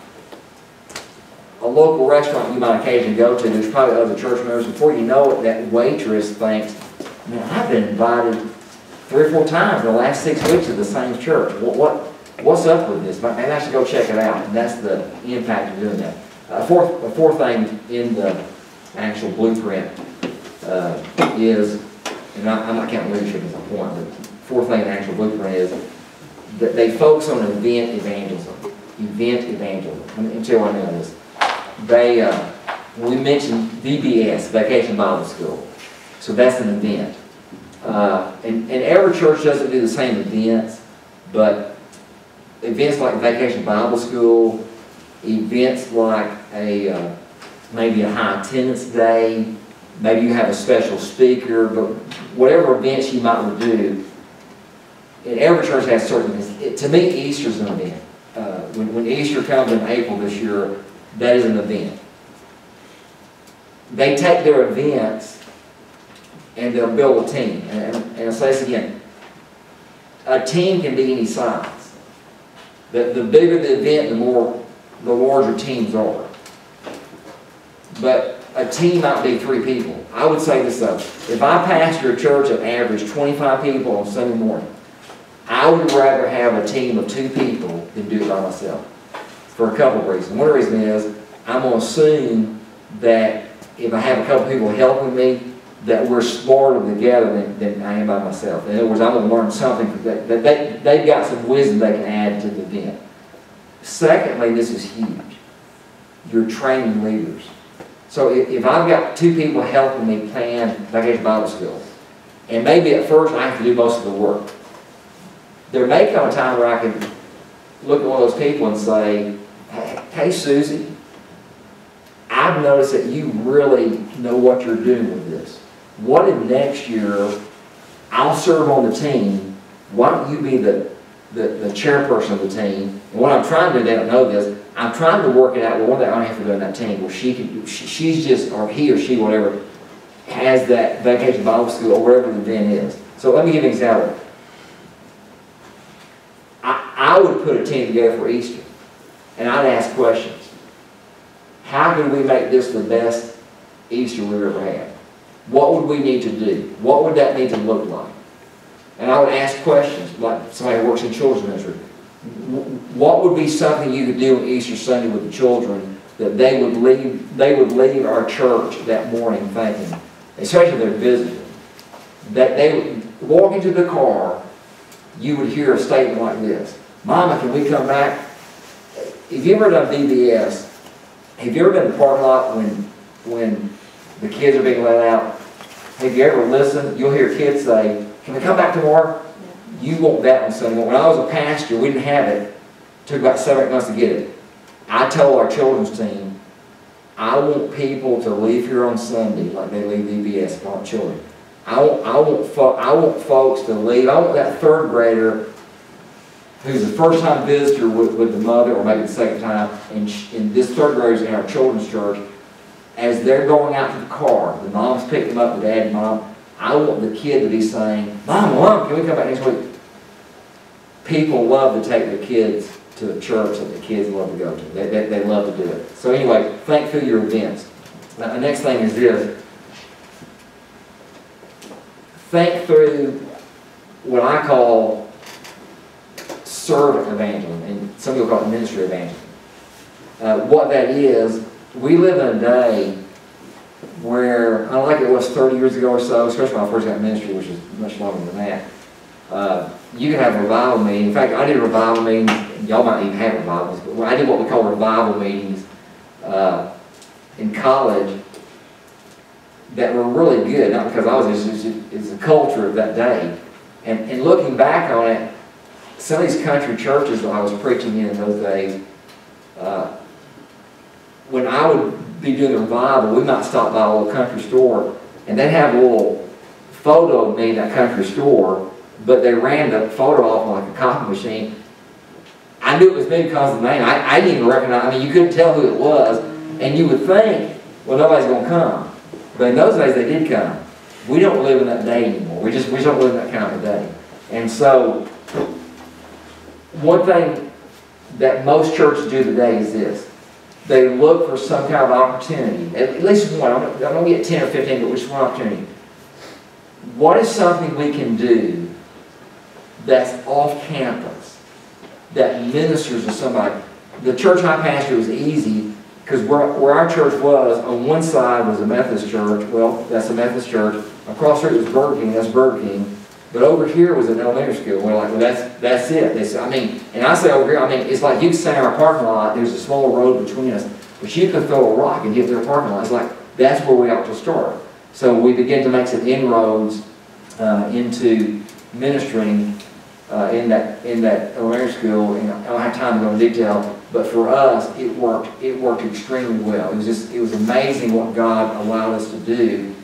A local restaurant you might occasionally go to, there's probably other church members. Before you know it, that waitress thinks, man, I've been invited three or four times in the last six weeks at the same church. What, what, what's up with this? Maybe I should go check it out. And that's the impact of doing that. A fourth, fourth thing in the actual blueprint uh, is, and I, am not counting leadership as a point, but fourth thing in the actual blueprint is that they focus on event evangelism. Event evangelism. Until I know this. They, uh, we mentioned VBS, Vacation Bible School. So that's an event. Uh, and, and every church doesn't do the same events, but events like Vacation Bible School, events like a uh, maybe a high attendance day, maybe you have a special speaker, but whatever events you might do, and every church has certain events. To me, Easter's an event. Uh, when, when Easter comes in April this year, that is an event. They take their events and they'll build a team. And, and I'll say this again. A team can be any size. The, the bigger the event, the more, the larger teams are. But a team might be three people. I would say this though. If I pastor a church of average 25 people on Sunday morning, I would rather have a team of two people than do it by myself. For a couple of reasons. One reason is I'm going to assume that if I have a couple people helping me, that we're smarter together than, than I am by myself. In other words, I'm going to learn something that, that they, they've got some wisdom they can add to the event. Secondly, this is huge. You're training leaders. So if, if I've got two people helping me plan Vacation Bible School, and maybe at first I have to do most of the work, there may come a time where I can look at one of those people and say, hey, Susie, I've noticed that you really know what you're doing with this. What if next year I'll serve on the team? Why don't you be the, the, the chairperson of the team? And what I'm trying to do, they don't know this, I'm trying to work it out, well, one thing I have to do in that team, well, she can, she, she's just, or he or she, whatever, has that vacation Bible school or wherever the event is. So let me give you an example. I, I would put a team together for Easter, and I'd ask questions. how can we make this the best Easter we've ever had? What would we need to do? What would that need to look like? And I would ask questions, like somebody who works in children's ministry. What would be something you could do on Easter Sunday with the children that they would leave, they would leave our church that morning thinking, especially if they're visiting, that they would walk into the car, you would hear a statement like this, Mama, can we come back? Have you ever done VBS? Have you ever been in the parking lot when, when the kids are being let out? Have you ever listened? You'll hear kids say, can we come back tomorrow? You want that on Sunday morning. When I was a pastor, we didn't have it. it. Took about seven, eight months to get it. I told our children's team, I want people to leave here on Sunday like they leave VBS, I want children. I want, I want, fo- I want folks to leave, I want that third grader who's the first time visitor with, with the mother, or maybe the second time, and, sh- and this third grader's in our children's church, as they're going out to the car, the mom's picking them up, the dad and mom, I want the kid to be saying, Mom, Mom, can we come back next week? People love to take their kids to a church that the kids love to go to. They, they, they love to do it. So anyway, think through your events. Now, the next thing is this. Think through what I call servant evangelism, and some people call it ministry evangelism. Uh, what that is, we live in a day where, unlike it was 30 years ago or so, especially when I first got ministry, which is much longer than that, uh, you can have revival meetings. In fact, I did revival meetings. y'all might even have revivals, but I did what we call revival meetings uh, in college that were really good, not because I was, it's, it's the culture of that day. And, and looking back on it, some of these country churches that I was preaching in in those days, uh, when I would be doing the revival, we might stop by a little country store, and they'd have a little photo of me in that country store, but they ran the photo off like a copy machine. I knew it was me because of the name. I, I didn't even recognize, I mean, you couldn't tell who it was, and you would think, well, nobody's gonna come. But in those days, they did come. We don't live in that day anymore. We just, we don't live in that kind of a day. And so, one thing that most churches do today is this. They look for some kind of opportunity, at least one, not, I'm not get ten or fifteen, but just one opportunity. What is something we can do that's off campus, that ministers to somebody? The church I pastor was easy, because where, where our church was, on one side was a Methodist church, well, that's a Methodist church. Across the street was Burger King, that's Burger King. But over here was an elementary school. We're like, well, that's, that's it. They said, I mean, and I say over here, I mean, it's like you can say in our parking lot, there's a small road between us, but you can throw a rock and hit their parking lot. It's like, that's where we ought to start. So we begin to make some inroads uh, into ministering uh, in that, in that elementary school. And I don't have time to go into detail, but for us, it worked, it worked extremely well. It was just, it was amazing what God allowed us to do.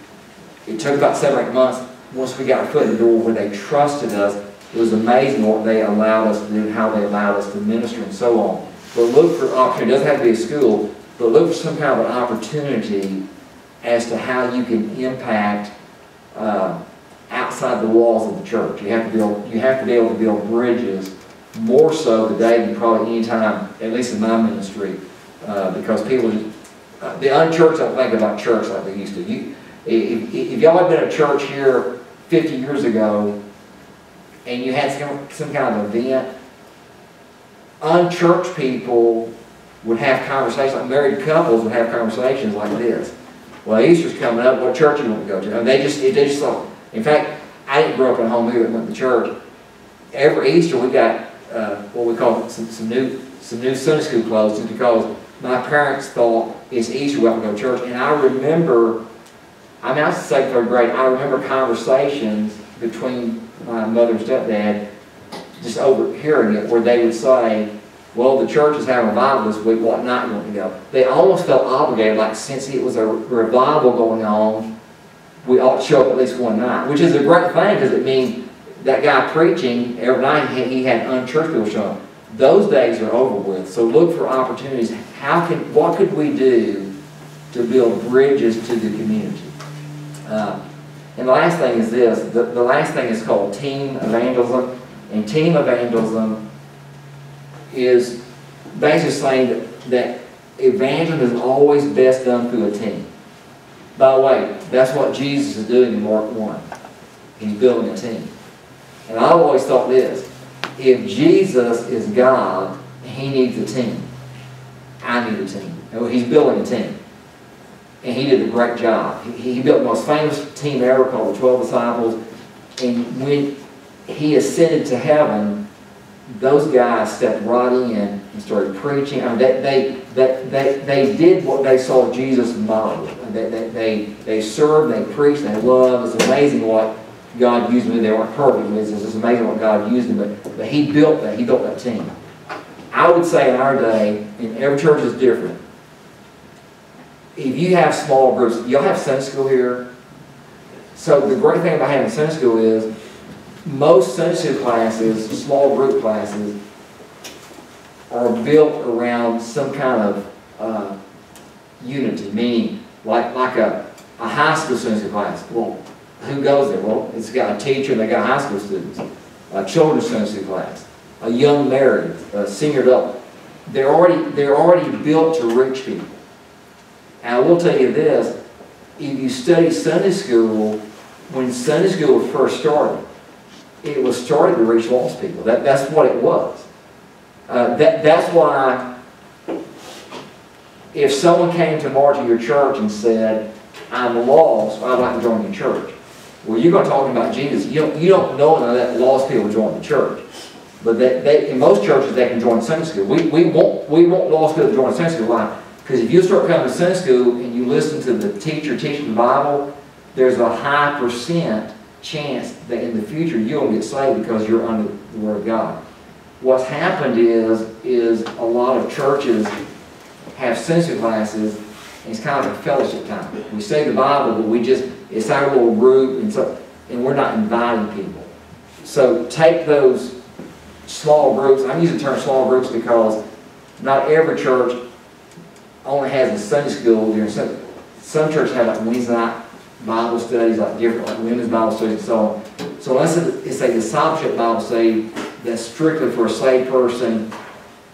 It took about seven or eight months, once we got our foot in the door, when they trusted us, it was amazing what they allowed us to do, and how they allowed us to minister and so on. But look for opportunity, it doesn't have to be a school, but look for some kind of an opportunity as to how you can impact uh, outside the walls of the church. You have to build, you have to be able to build bridges more so today than probably any time, at least in my ministry, uh, because people, uh, the unchurched don't think about church like they used to. You, if, if if y'all had been at church here 50 years ago, and you had some, some kind of event, unchurched people would have conversations, like married couples would have conversations like this. Well, Easter's coming up, what church you want to go to? And they just, they just thought, in fact, I didn't grow up in a home here that went to church. Every Easter, we got, uh, what we call some, some new, some new Sunday school clothes, because my parents thought it's Easter, we have to go to church. And I remember, I mean, I was in third grade, I remember conversations between my mother and stepdad, just overhearing it, where they would say, well, the church is having revival this week, what night you want to go? They almost felt obligated, like since it was a revival going on, we ought to show up at least one night, which is a great thing, because it means that guy preaching, every night he he had unchurched people show up. Those days are over with, so look for opportunities. How can, what could we do to build bridges to the community? Uh, And the last thing is this, the, the last thing is called team evangelism. And team evangelism is basically saying that, that evangelism is always best done through a team. By the way, that's what Jesus is doing in Mark 1. He's building a team. And I've always thought this, if Jesus is God, he needs a team. I need a team. He's building a team. And he did a great job. He, he built the most famous team ever called the 12 Disciples. And when he ascended to heaven, those guys stepped right in and started preaching. I mean, they, they, they, they, they did what they saw Jesus model. They, they, they, they served, they preached, they loved. It's amazing what God used them. They weren't perfect. It's, it's amazing what God used them. But, but he built that. He built that team. I would say in our day, and every church is different, if you have small groups, y'all have Sunday school here. So the great thing about having Sunday school is most Sunday school classes, small group classes, are built around some kind of uh, unity, meaning like, like a, a high school Sunday school class. Well, who goes there? Well, it's got a teacher and they got high school students. A children's Sunday school class. A young married, a senior adult. They're already, they're already built to reach people. And I will tell you this, if you study Sunday school, when Sunday school was first started, it was started to reach lost people. That, that's what it was. Uh, that, that's why if someone came tomorrow to your church and said, I'm lost, I'd like to join your church. Well, you're going to talk about Jesus. You don't, you don't know none that lost people join the church. But they, they, in most churches, they can join Sunday school. We, we, want, we want lost people to join Sunday school. Why? Because if you start coming to Sunday school and you listen to the teacher teaching the Bible, there's a high percent chance that in the future you'll get saved because you're under the Word of God. What's happened is, is a lot of churches have Sunday school classes, and it's kind of a fellowship time. We say the Bible, but we just, it's our little group, and so, and we're not inviting people. So take those small groups, I'm using the term small groups because not every church only has a Sunday school during Sunday. Some churches have like Wednesday night Bible studies, like different, like women's Bible studies and so on. So unless it's a discipleship Bible study that's strictly for a saved person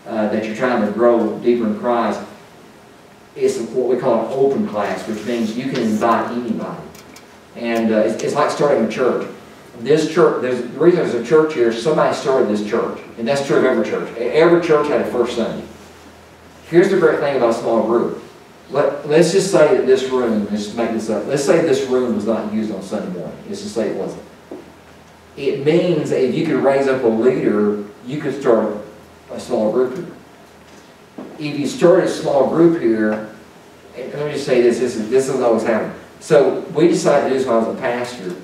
uh, that you're trying to grow deeper in Christ, it's what we call an open class, which means you can invite anybody. And uh, it's, it's like starting a church. This church, there's, the reason there's a church here, somebody started this church. And that's true of every church. Every church had a first Sunday. Here's the great thing about a small group. Let, let's just say that this room, let's make this up, let's say this room was not used on Sunday morning. Let's just say it wasn't. It means that if you could raise up a leader, you could start a small group here. If you start a small group here, let me just say this, this is, this is always happening. So we decided to do this when I was a pastor.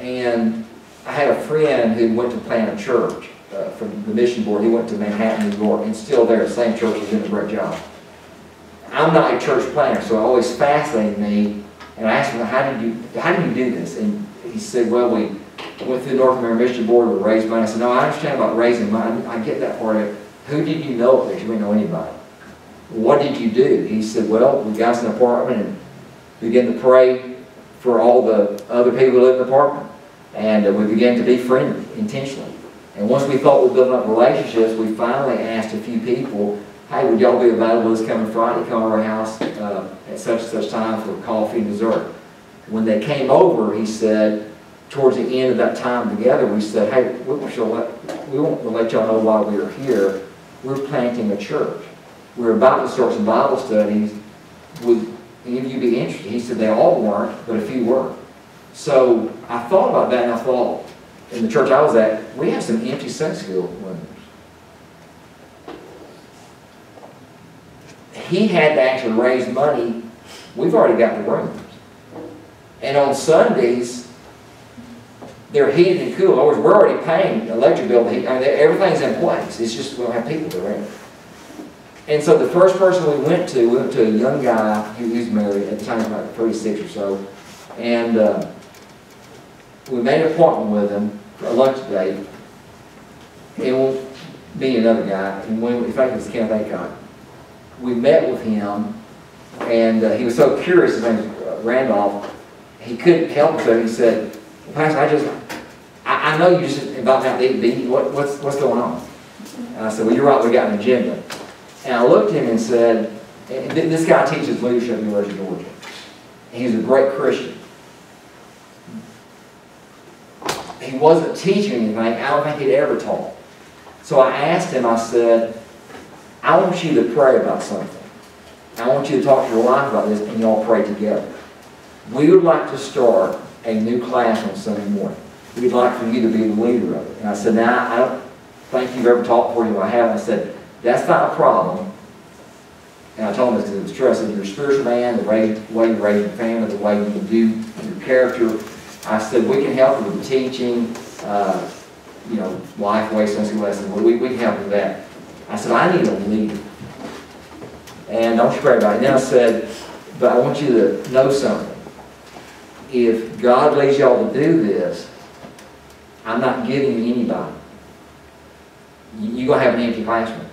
And I had a friend who went to plant a church from the mission board. He went to Manhattan, New York, and still there, same church, he's doing a great job. I'm not a church planter, so it always fascinated me. And I asked him, how did you, how did you do this? And he said, well, we went through the North American Mission Board, we raised money. I said, no, I understand about raising money. I get that part of it. Who did you know that you didn't know anybody? What did you do? He said, well, we got an apartment and began to pray for all the other people who live in the apartment. And uh, we began to be friendly intentionally. And once we thought we were building up relationships, we finally asked a few people, hey, would y'all be available this coming Friday, come to our house uh, at such and such time for coffee and dessert? When they came over, he said, towards the end of that time together, we said, hey, we, let, we want to let y'all know why we are here. We're planting a church. We're about to start some Bible studies. Would any of you be interested? He said they all weren't, but a few were. So I thought about that and I thought, in the church I was at, we have some empty Sunday school members. He had to actually raise money. We've already got the rooms. And on Sundays, they're heated and cool. In other words, we're already paying electric bill. I mean, everything's in place. It's just we don't have people to rent. And so the first person we went to, we went to a young guy who was married at the time, about 36 or so. And uh, we made an appointment with him for a lunch date. And we'll be another guy. And we, in fact, it was Kenneth Aycock. We met with him, and uh, he was so curious. His name was uh, Randolph. He couldn't help himself. He said, well, Pastor, I just, I, I know you just invited me out to eat. What, what's, what's going on? And I said, well, you're right. We got an agenda. And I looked at him and said, and th- this guy teaches leadership the University of Georgia. He's a great Christian. He wasn't teaching anything, I don't think he'd ever taught. So I asked him, I said, I want you to pray about something. I want you to talk to your wife about this and y'all pray together. We would like to start a new class on Sunday morning. We'd like for you to be the leader of it. And I said, now, I don't think you've ever taught before you, I have. I said, that's not a problem. And I told him this because it was trust. I said, you're a spiritual man, the way, the way you raise your family, the way you do your character. I said, we can help with the teaching, uh, you know, LifeWay, Sunday lessons. We, we can help with that. I said, I need a leader. And don't you pray about it. Then I said, but I want you to know something. If God leads y'all to do this, I'm not giving anybody. You- You're going to have an empty classroom.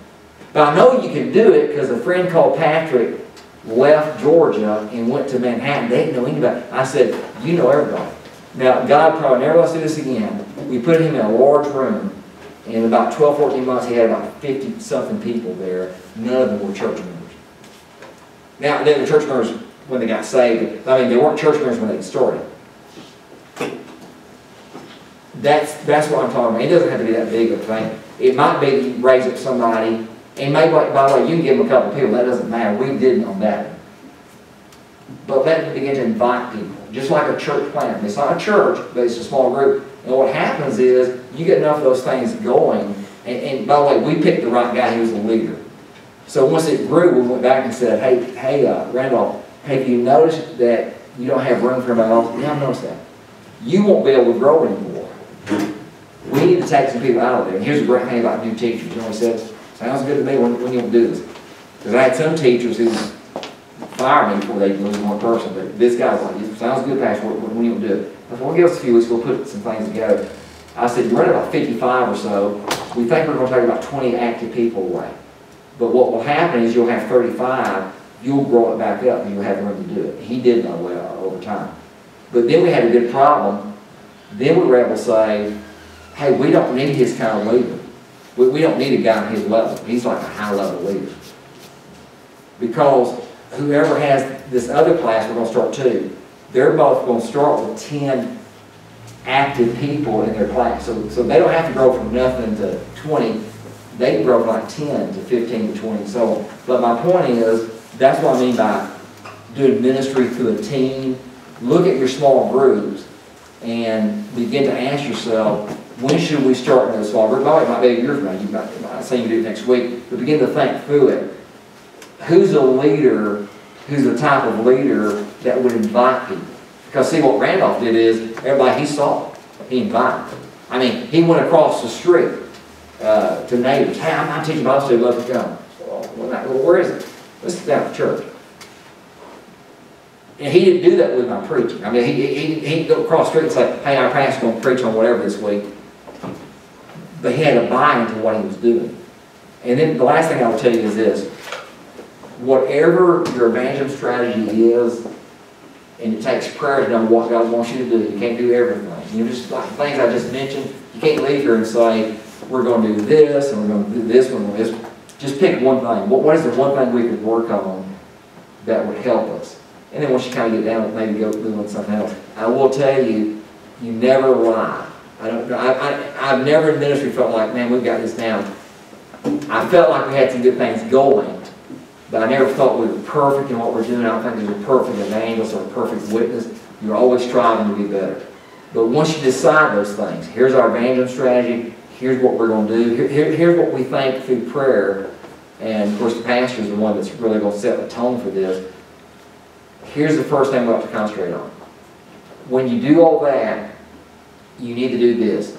But I know you can do it because a friend called Patrick left Georgia and went to Manhattan. They didn't know anybody. I said, you know everybody. Now, God probably never let us do this again. We put him in a large room. In about 12, 14 months, he had about 50-something people there. None of them were church members. Now, they were church members when they got saved. I mean, they weren't church members when they started. That's, that's what I'm talking about. It doesn't have to be that big of a thing. It might be you raise up somebody, and maybe, by the way, you can give them a couple of people, that doesn't matter. We didn't on that. But let them begin to invite people, just like a church plant. It's not a church, but it's a small group. And what happens is, you get enough of those things going, and, and by the way, we picked the right guy, he was the leader. So once it grew, we went back and said, hey, hey, uh, Randolph, have you noticed that you don't have room for everybody else? Yeah, I've noticed that. You won't be able to grow anymore. We need to take some people out of there. And here's the great thing about new teachers. You know what he says? Sounds good to me when, when you don't do this. Because I had some teachers who fired me before they lose one person, but this guy's like, "This sounds good, Pastor, when when you don't do it. I said, well, give us a few weeks, we'll put some things together. I said, you're running about 55 or so. We think we're going to take about 20 active people away. But what will happen is you'll have 35, you'll grow it back up, and you'll have room to do it. He did that way over time. But then we had a good problem. Then we were able to say, hey, we don't need his kind of leader. We, we don't need a guy on his level. He's like a high-level leader. Because whoever has this other class, we're going to start two, they're both going to start with 10 active people in their class. So, so they don't have to grow from nothing to 20. They grow from like 10 to 15 to 20 and so on. But my point is, that's what I mean by doing ministry through a team. Look at your small groups and begin to ask yourself, when should we start in those small groups? Well, it might be a year from now, you might, I'm you do it next week, but begin to think through it. Who's a leader, who's the type of leader that would invite people? Because see, what Randolph did is, everybody he saw, he invited. I mean, he went across the street uh, to neighbors, hey, I'm, I'm teaching Bible study, love to come. Well, not- where is it? Let's sit down at church. And he didn't do that with my preaching. I mean, he, he, he'd go across the street and say, hey, our pastor's going to preach on whatever this week. But he had to buy into what he was doing. And then the last thing I will tell you is this. Whatever your evangelism strategy is, and it takes prayer to know what God wants you to do, you can't do everything. You know, just like things I just mentioned, you can't leave here and say, we're going to do this, and we're going to do this, and we're going to this. Just pick one thing. What, what is the one thing we could work on that would help us? And then once you kind of get down, maybe go doing something else. I will tell you, you never lie. I don't, I, I, I've never in ministry felt like, man, we've got this down. I felt like we had some good things going, but I never thought we were perfect in what we're doing. I don't think a perfect evangelist or a perfect witness. You're always striving to be better. But once you decide those things, here's our evangelism strategy, here's what we're going to do, here, here- here's what we think through prayer, and of course the pastor is the one that's really going to set the tone for this. Here's the first thing we have to concentrate on. When you do all that, you need to do this.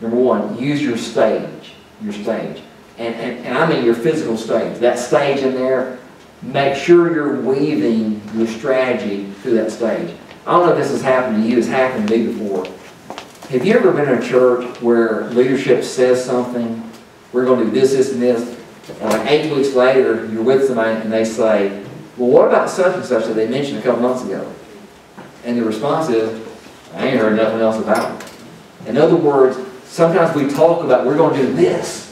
Number one, use your stage, your stage. And, and, and I mean your physical stage. That stage in there, make sure you're weaving your strategy through that stage. I don't know if this has happened to you, it's happened to me before. Have you ever been in a church where leadership says something, we're gonna do this, this, and this, and like eight weeks later, you're with somebody and they say, well, what about such and such that they mentioned a couple months ago? And the response is, I ain't heard nothing else about it. In other words, sometimes we talk about, we're gonna do this.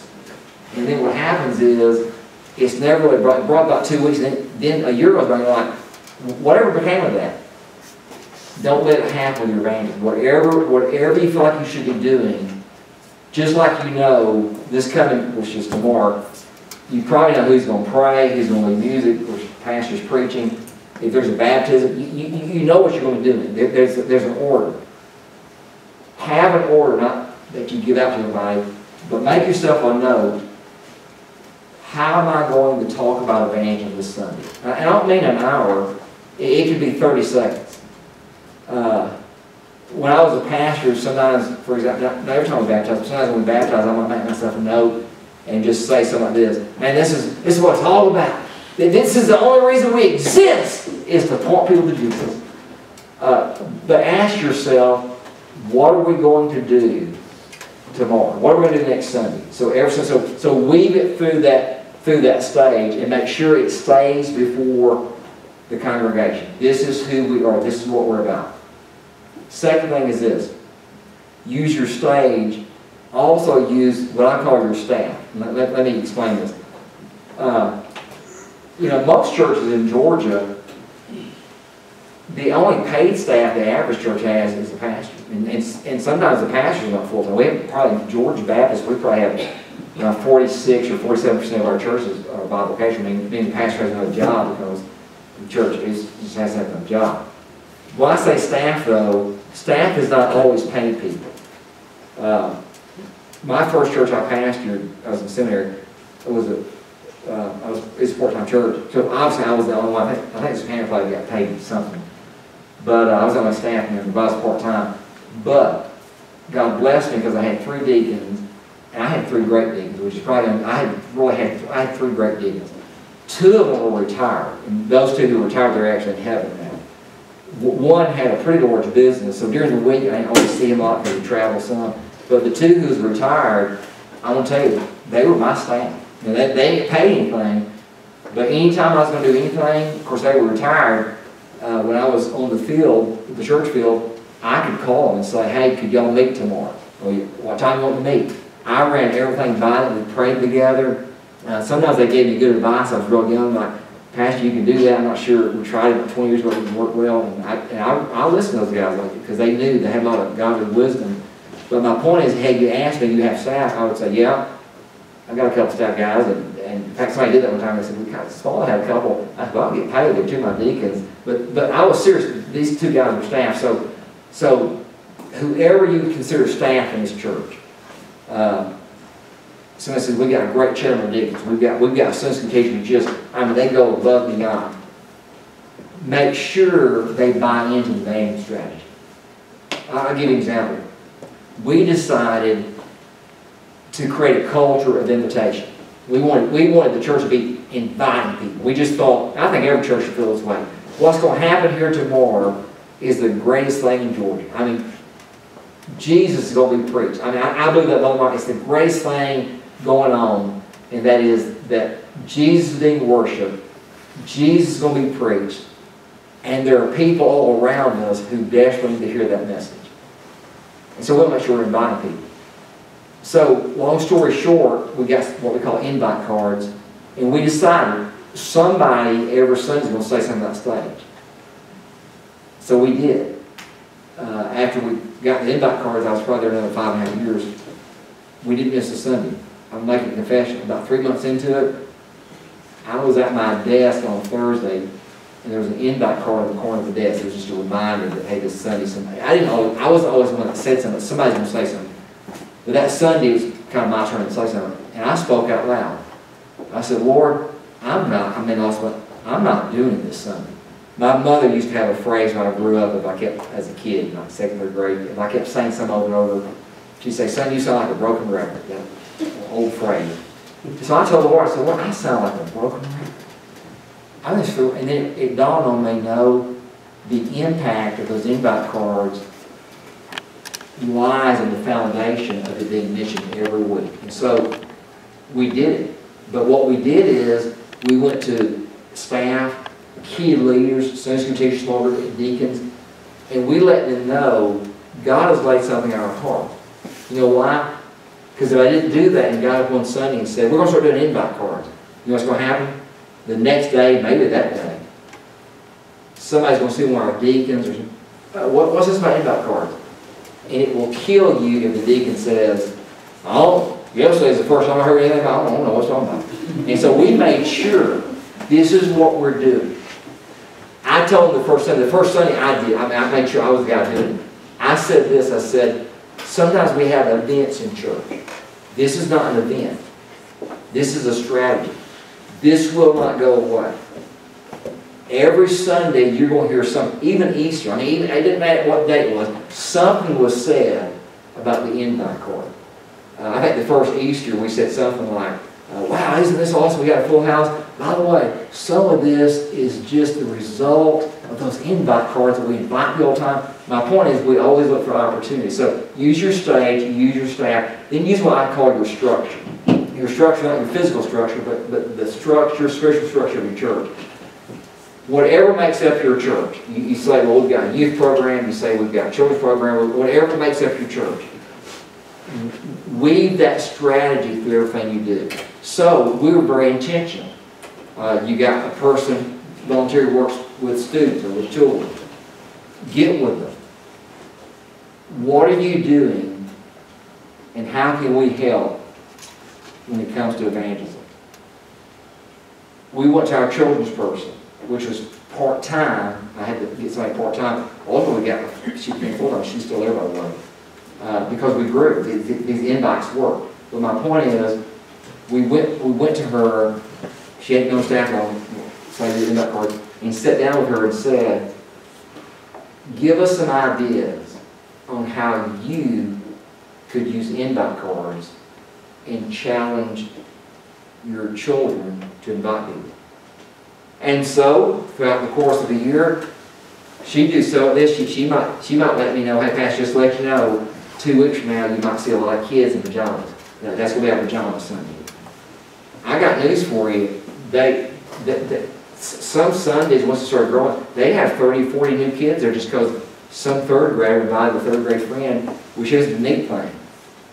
And then what happens is, it's never really brought, brought about two weeks, and then, a year goes by, and you're like, whatever became of that? Don't let it happen with your evangelism. Whatever, whatever you feel like you should be doing, just like you know, this coming, which is tomorrow, you probably know who's gonna pray, who's gonna lead music, which pastor's preaching. If there's a baptism, you, you, you know what you're gonna do. There, there's, there's an order. Have an order, not that you give out to everybody, but make yourself a note. How am I going to talk about evangelism this Sunday? And I don't mean an hour, it, could be 30 seconds. Uh, when I was a pastor, sometimes, for example, not, every time we baptize, but sometimes when we baptize, I might make myself a note and just say something like this. Man, this is, this is what it's all about. This is the only reason we exist, is to point people to Jesus. Uh, but ask yourself, what are we going to do tomorrow? What are we going to do next Sunday? So ever since, so, so weave it through that, through that stage and make sure it stays before the congregation. This is who we are. This is what we're about. Second thing is this. Use your stage. Also use what I call your staff. Let, let, let me explain this. Uh, you know, most churches in Georgia, the only paid staff the average church has is the pastor. And, and, and sometimes the pastor's not full-time. We have probably, Georgia Baptist, we probably have know, 46 or 47% of our churches are bivocation, meaning, meaning the pastor has another job because the church is, just has to have another job. When I say staff, though, staff is not always paid people. Uh, my first church I pastored, I was in seminary, it was a, uh, I was, it's a part-time church. So obviously I was the only one, I think, I think this probably got paid something. But uh, I was on my staff member, I was part-time. But God blessed me because I had three deacons, and I had three great deacons, which is probably, I had really had, I had three great deacons. Two of them were retired, and those two who were retired, they're actually in heaven now. One had a pretty large business, so during the week I didn't always see him a lot because he traveled some. But the two who was retired, I want to tell you, they were my staff. Now, they, they didn't pay anything, but anytime I was going to do anything, of course they were retired, uh, when I was on the field, the church field, I could call them and say, hey, could y'all meet tomorrow? Or what time you want to meet? I ran everything by them, we prayed together. Uh, sometimes they gave me good advice. I was real young, like, Pastor, you can do that. I'm not sure. We tried it about 20 years ago. It didn't work well. And I, and I, I listened to those guys like because they knew they had a lot of godly wisdom. But my point is, had you asked me, you have staff, I would say, yeah, I've got a couple staff guys. And, and in fact, somebody did that one time. They said, we kind of small, I had a couple. I said, well, I'll get paid. They're two of my deacons. But, but I was serious. These two guys were staff. So, so whoever you consider staff in this church, uh, Somebody says, we got a great chairman of deacons. We've got, we've got a Sunday teachers who just, I mean, they go above and beyond. Make sure they buy into the name strategy. I'll give you an example. We decided to create a culture of invitation. We wanted, we wanted the church to be inviting people. We just thought, I think every church should feel this way. What's going to happen here tomorrow is the greatest thing in Georgia. I mean, Jesus is going to be preached. I mean, I, I believe that Lord, it's the greatest thing going on, and that is that Jesus is being worshiped, Jesus is going to be preached, and there are people all around us who desperately need to hear that message. And so we'll make sure we're inviting people. So, long story short, we got what we call invite cards, and we decided somebody every Sunday is going to say something about stage. So we did. Uh, after we got the invite cards, I was probably there another five and a half years. We didn't miss a Sunday. I'm making a confession. About three months into it, I was at my desk on Thursday, and there was an invite card in the corner of the desk. It was just a reminder that, hey, this Sunday, somebody. I didn't always, I wasn't always the one that said something. Somebody's going to say something. But that Sunday was kind of my turn to say something. And I spoke out loud. I said, Lord, I'm not, I mean, also, I'm not doing this Sunday. My mother used to have a phrase when I grew up, if I kept, as a kid, in like second, third grade, if I kept saying something over and over, she'd say, son, you sound like a broken record. That old phrase. So I told the Lord, I said, well, I sound like a broken record. I just feel, and then it dawned on me, no, the impact of those invite cards lies in the foundation of it being mentioned every week. And so we did it. But what we did is we went to staff, key leaders, Sunday school teachers, small deacons, and we let them know God has laid something on our heart. You know why? Because if I didn't do that and got up one Sunday and said, we're going to start doing invite cards, You know what's gonna happen? The next day, maybe that day, somebody's gonna see one of our deacons or, uh, what, what's this about invite cards? And it will kill you if the deacon says, oh, yesterday's the first time I heard anything about, it. I don't know what's talking about. And so we made sure, this is what we're doing. I told them the first Sunday, the first Sunday I did, I mean, I made sure I was the guy doing it. I said this, I said, sometimes we have events in church. This is not an event. This is a strategy. This will not go away. Every Sunday, you're going to hear something, even Easter, I mean, even, it didn't matter what day it was, something was said about the invite card. Uh, I think the first Easter, we said something like, uh, wow, isn't this awesome? We got a full house. By the way, some of this is just the result of those invite cards that we invite people all the time. My point is, we always look for opportunities. So use your stage, use your staff, then use what I call your structure. Your structure, not your physical structure, but, but the structure, spiritual structure of your church. Whatever makes up your church, you, you say, well, we've got a youth program, you say we've got a children's program, whatever makes up your church weave that strategy through everything you do. So we were very intentional. Uh, you got a person volunteer works with students or with children. Get with them. What are you doing and how can we help when it comes to evangelism? We went to our children's person, which was part-time. I had to get somebody part-time. Ultimately, we got, she became full-time. She's still there, by the way uh, because we grew. These, these invites work. But my point is, we went, we went to her, she had no staff on, so I did invite and sat down with her and said, give us some ideas on how you could use invite cards and challenge your children to invite people. And so, throughout the course of the year, she do so this, she, she might, she might let me know, hey, Pastor, just let you know, two weeks from now, you might see a lot of kids in pajamas. That's going to be our pajama Sunday. I got news for you. They, they, they, some Sundays, once it started growing, they have 30, 40 new kids there just because some third grader invited a third grade friend, which is the neat thing.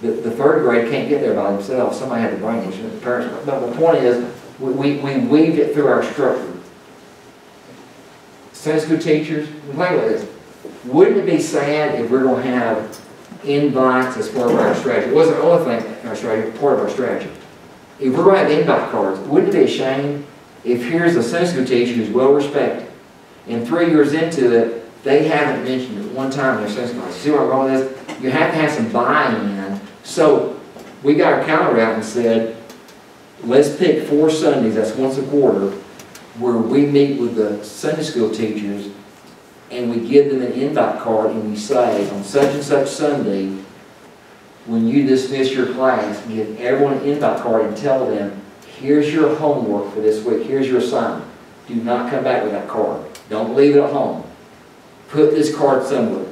The, the third grade can't get there by themselves. Somebody had to bring them, the parents. But the point is, we, we, we weaved it through our structure. Sunday school teachers, think about this. Wouldn't it be sad if we're going to have invites as part of our strategy. It wasn't the only thing in our strategy, part of our strategy. If we're writing invite cards, wouldn't it be a shame if here's a Sunday school teacher who's well respected, and three years into it, they haven't mentioned it one time in their Sunday school. See where I'm going with this? You have to have some buy-in. So we got our calendar out and said, let's pick four Sundays, that's once a quarter, where we meet with the Sunday school teachers and we give them an invite card and we say, on such and such Sunday, when you dismiss your class, give everyone an invite card and tell them, here's your homework for this week, here's your assignment. Do not come back with that card. Don't leave it at home. Put this card somewhere.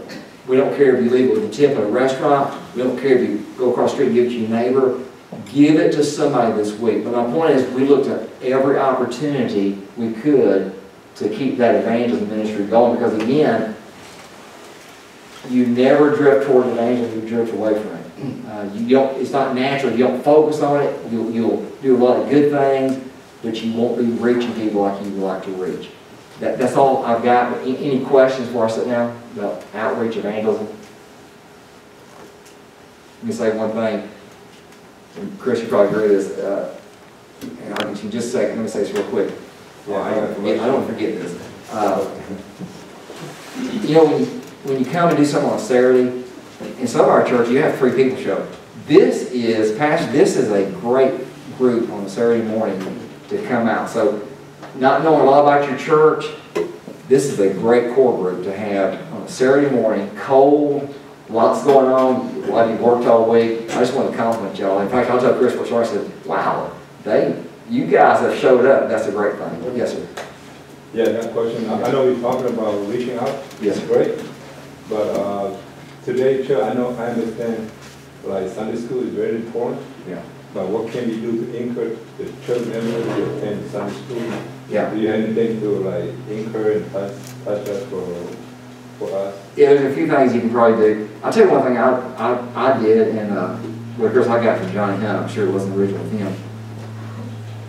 We don't care if you leave it with a tip at a restaurant. We don't care if you go across the street and give it to your neighbor. Give it to somebody this week. But my point is, we looked at every opportunity we could to keep that evangelism ministry going because again, you never drift toward evangelism, you drift away from it. Uh, you don't, it's not natural, you don't focus on it, you'll, you'll do a lot of good things, but you won't be reaching people like you would like to reach. That, that's all I've got. But any, questions for us sit down about outreach evangelism? Let me say one thing. And Chris, you probably agree with this. Uh, and I'll get you in just a second. Let me say this real quick. Yeah, I don't forget, I don't forget this. Uh, You know, when, you- when you come and do something on Saturday, in some of our church, you have three people show. This is, Pastor, this is a great group on a Saturday morning to come out. So, not knowing a lot about your church, this is a great core group to have on a Saturday morning, cold, lots going on, a lot of you worked all week. I just want to compliment y'all. In fact, I'll tell Chris before I said, wow, they, you guys have showed up. That's a great thing. Yes, sir. Yeah, that question, I I know we're talking about reaching out, Yes, great, but uh, today, Chair, I know, I understand, like Sunday school is very important, Yeah. but what can we do to encourage the church members to attend Sunday school? Yeah. Do you have anything to like encourage and touch, touch us for, for us? Yeah, there's a few things you can probably do. I'll tell you one thing I, I, I did, and, uh, well, of course, I got from Johnny Hunt, I'm sure it wasn't original with him.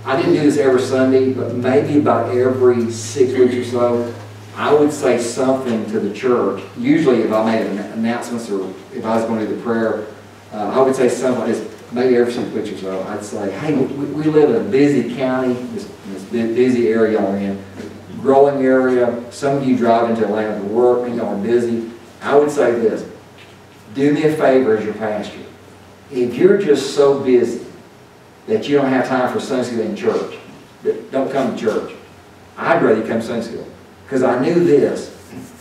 I didn't do this every Sunday, but maybe about every six weeks or so, I would say something to the church. Usually if I made an announcements or if I was going to do the prayer, uh, I would say something this, maybe every six weeks or so. I'd say, hey, we, we live in a busy county, this, this bu- busy area y'all are in, growing area. Some of you drive into Atlanta to work and y'all are busy. I would say this, do me a favor as your pastor. If you're just so busy that you don't have time for Sunday school in church, don't come to church. I'd rather you come to Sunday school. Because I knew this.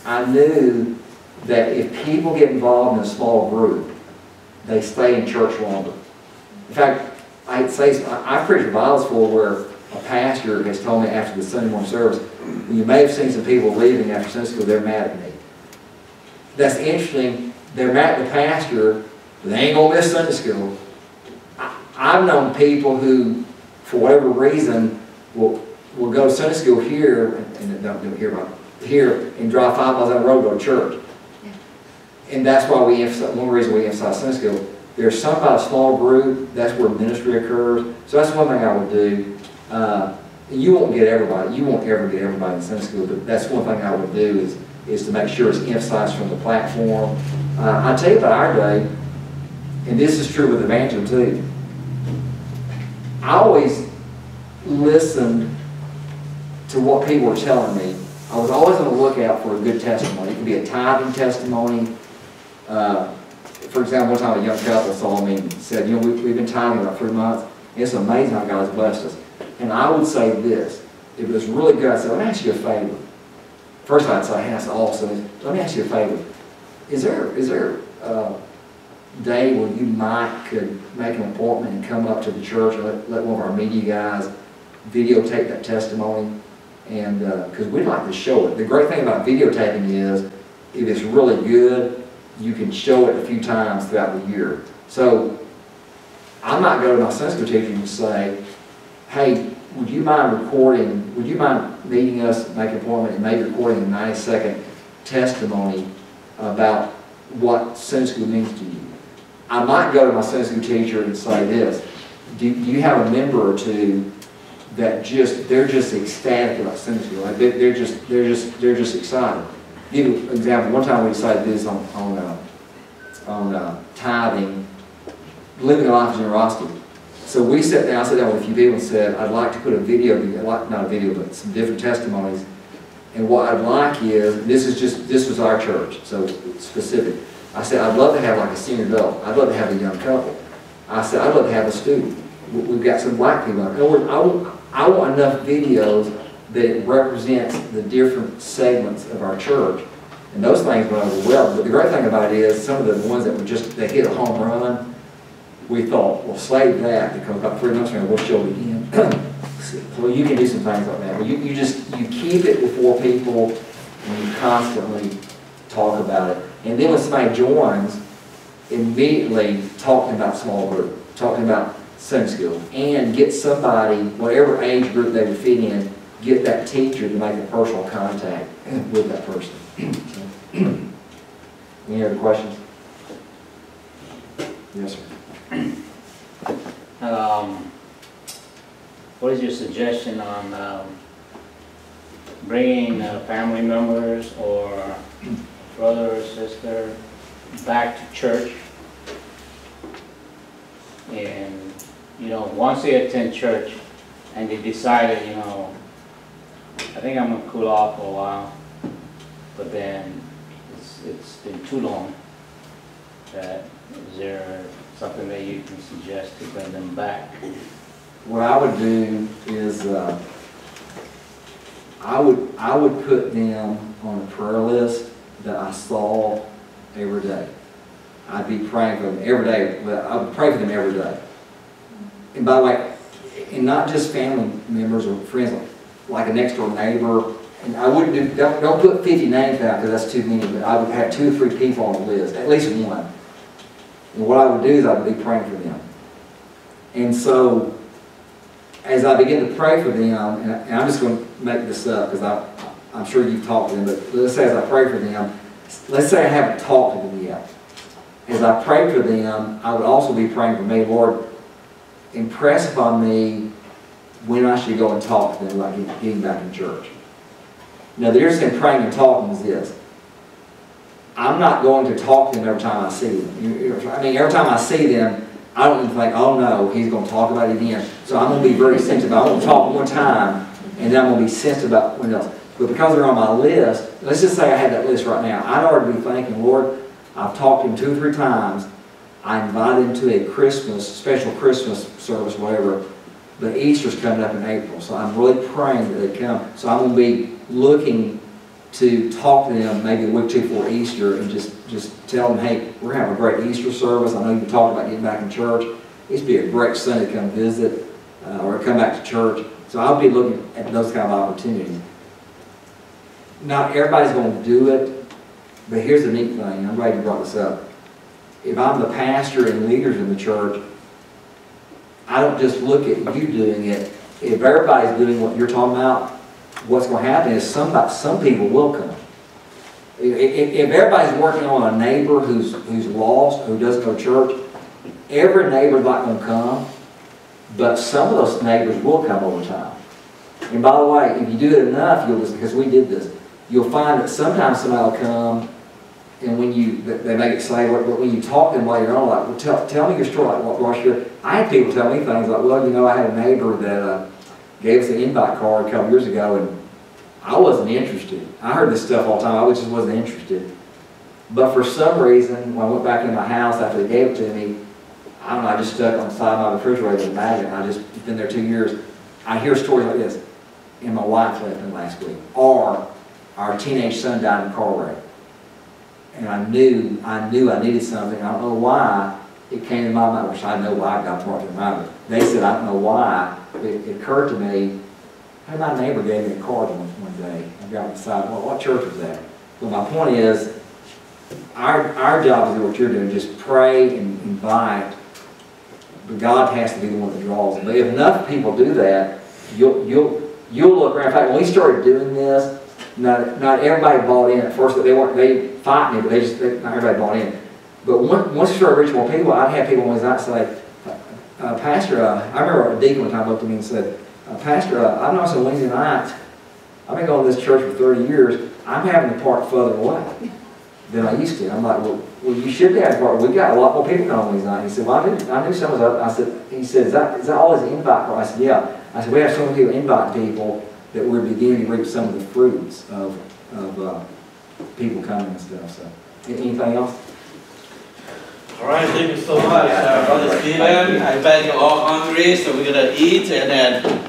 I knew that if people get involved in a small group, they stay in church longer. In fact, I'd say, I preached a Bible school where a pastor has told me after the Sunday morning service, you may have seen some people leaving after Sunday school, they're mad at me. That's interesting. They're mad at the pastor, they ain't gonna miss Sunday school. I've known people who, for whatever reason, will, will go to Sunday school here, and- and don't do it here, but here, and drive five miles down the road to go to church. And that's why we emphasize, one reason we emphasize Sunday school. There's some about a small group, that's where ministry occurs. So that's one thing I would do. Uh, You won't get everybody, you won't ever get everybody in Sunday school, but that's one thing I would do is, is to make sure it's emphasized from the platform. Uh, I tell you about our day, and this is true with evangelism too. I always listened to what people were telling me. I was always on the lookout for a good testimony. It could be a tithing testimony. Uh, For example, one time a young couple saw me and said, you know, we- we've been tithing about three months. It's amazing how God has blessed us. And I would say this, if it was really good, I'd say, let me ask you a favor. First I'd say, hey, that's awesome. Let me ask you a favor. Is there, is there a day when you might could make an appointment and come up to the church and let, let one of our media guys videotape that testimony? And, uh, because we'd like to show it. The great thing about videotaping is, if it's really good, you can show it a few times throughout the year. So, I might go to my Sunday school teacher and say, hey, would you mind recording, would you mind meeting us, make an appointment, and maybe recording a ninety-second testimony about what Sunday school means to you? I might go to my Sunday school teacher and say this, do do you have a member or two that just, they're just ecstatic about Sunday school, like, they're, they're just, they're just, they're just excited. Give you an example, one time we decided this on, on, uh, on uh, tithing, living a life of generosity. So we sat down, I sat down with a few people and said, I'd like to put a video, like, not a video, but some different testimonies. And what I'd like is, this is just, this was our church, so specific. I said, I'd love to have like a senior adult, I'd love to have a young couple. I said, I'd love to have a student. We- We've got some black people. Other words, I want, I want enough videos that represents the different segments of our church. And those things went over well, but the great thing about it is, some of the ones that were just, they hit a home run, we thought, well, save that, because about three months now, we'll show it again. (clears throat) Well, you can do some things like that, but you, you just, you keep it before people, and you constantly talk about it. And then when somebody joins, immediately talking about small group, talking about Sunday school, and get somebody, whatever age group they would fit in, get that teacher to make a personal contact with that person. So, (clears throat) Any other questions? Yes, sir. Um, What is your suggestion on um, bringing uh, family members or brother or sister back to church? And, you know, once they attend church and they decided, you know, I think I'm gonna cool off for a while, but then it's, it's been too long, that, is there something that you can suggest to bring them back? What I would do is, uh, I would, I would put them on a prayer list that I saw every day. I'd be praying for them every day, but I would pray for them every day. And by the way, and not just family members or friends, like a next door neighbor, and I wouldn't do, don't, don't put fifty names down, because that's too many, but I would have two or three people on the list, at least one. And what I would do is I would be praying for them. And so, as I begin to pray for them, and I- I'm just going to make this up because I, I'm sure you've talked to them, but let's say as I pray for them, let's say I haven't talked to them yet. As I pray for them, I would also be praying for me, Lord, impress upon me when I should go and talk to them about getting- getting back in church. Now, the difference in praying and talking is this. I'm not going to talk to them every time I see them. I mean, every time I see them, I don't even think, oh no, he's gonna talk about it again. So I'm gonna be very sensitive. I'm gonna talk one time, and then I'm gonna be sensitive about what else. But because they're on my list, let's just say I had that list right now, I'd already be thinking, Lord, I've talked to him two or three times. I invited him to a Christmas, special Christmas service, whatever, but Easter's coming up in April, so I'm really praying that they come. So I'm gonna be looking to talk to them maybe a week or two before Easter and just, just tell them, hey, we're having a great Easter service. I know you've been talking about getting back in church. It'd be a great Sunday to come visit, uh, or come back to church. So I'll be looking at those kind of opportunities. Not everybody's gonna do it, but here's the neat thing, I'm glad you brought this up. If I'm the pastor and leaders in the church, I don't just look at you doing it. If everybody's doing what you're talking about, what's gonna happen is somebody, some people will come. If, everybody's working on a neighbor who's, who's lost, who doesn't go to church, every neighbor's not gonna come, but some of those neighbors will come over time. And by the way, if you do it enough, you'll just, because we did this, you'll find that sometimes somebody will come, and when you, they make it saved, but when you talk to them later on, like, well, tell, tell me your story, like, what, what's your, I had people tell me things like, well, you know, I had a neighbor that, uh, gave us an invite card a couple years ago, and I wasn't interested. I heard this stuff all the time, I just wasn't interested. But for some reason, when I went back in my house after they gave it to me, I don't know, I just stuck on the side of my refrigerator with a magnet, I just, it's been there two years. I hear stories like this, and my wife left me last week, or our teenage son died in a car wreck. And I knew, I knew I needed something, I don't know why, it came to my mind, which I know why I got part of mind, but they said, I don't know why, but it occurred to me, hey, my neighbor gave me a card one, one day, I got beside, well, what church was that? But my point is, our, our job is to do what you're doing, just pray and invite, but God has to be the one that draws. Them. But if enough people do that, you'll, you'll, you'll look around, in fact, when we started doing this, not, not everybody bought in at first, they weren't, they fight me, but they just, they- not everybody bought in. But once, once you start reaching more people, I'd have people on Wednesday night say, uh, Pastor, uh, I remember a deacon one time looked at me and said, uh, Pastor, uh, I know on Wednesday nights, I've been going to this church for thirty years, I'm having to park further away than I used to. I'm like, well, well, you should be having to park, we got a lot more people coming Wednesday night. He said, well, I knew, I knew some was up, I said, he said, is that, is that always an invite? I said, yeah. I said, we have so many people inviting people that we're beginning to reap some of the fruits of, of, uh, people coming and stuff, so. Anything else? All right, thank you so much, uh, Brother Steven. I bet you're all hungry, so we're gonna eat and then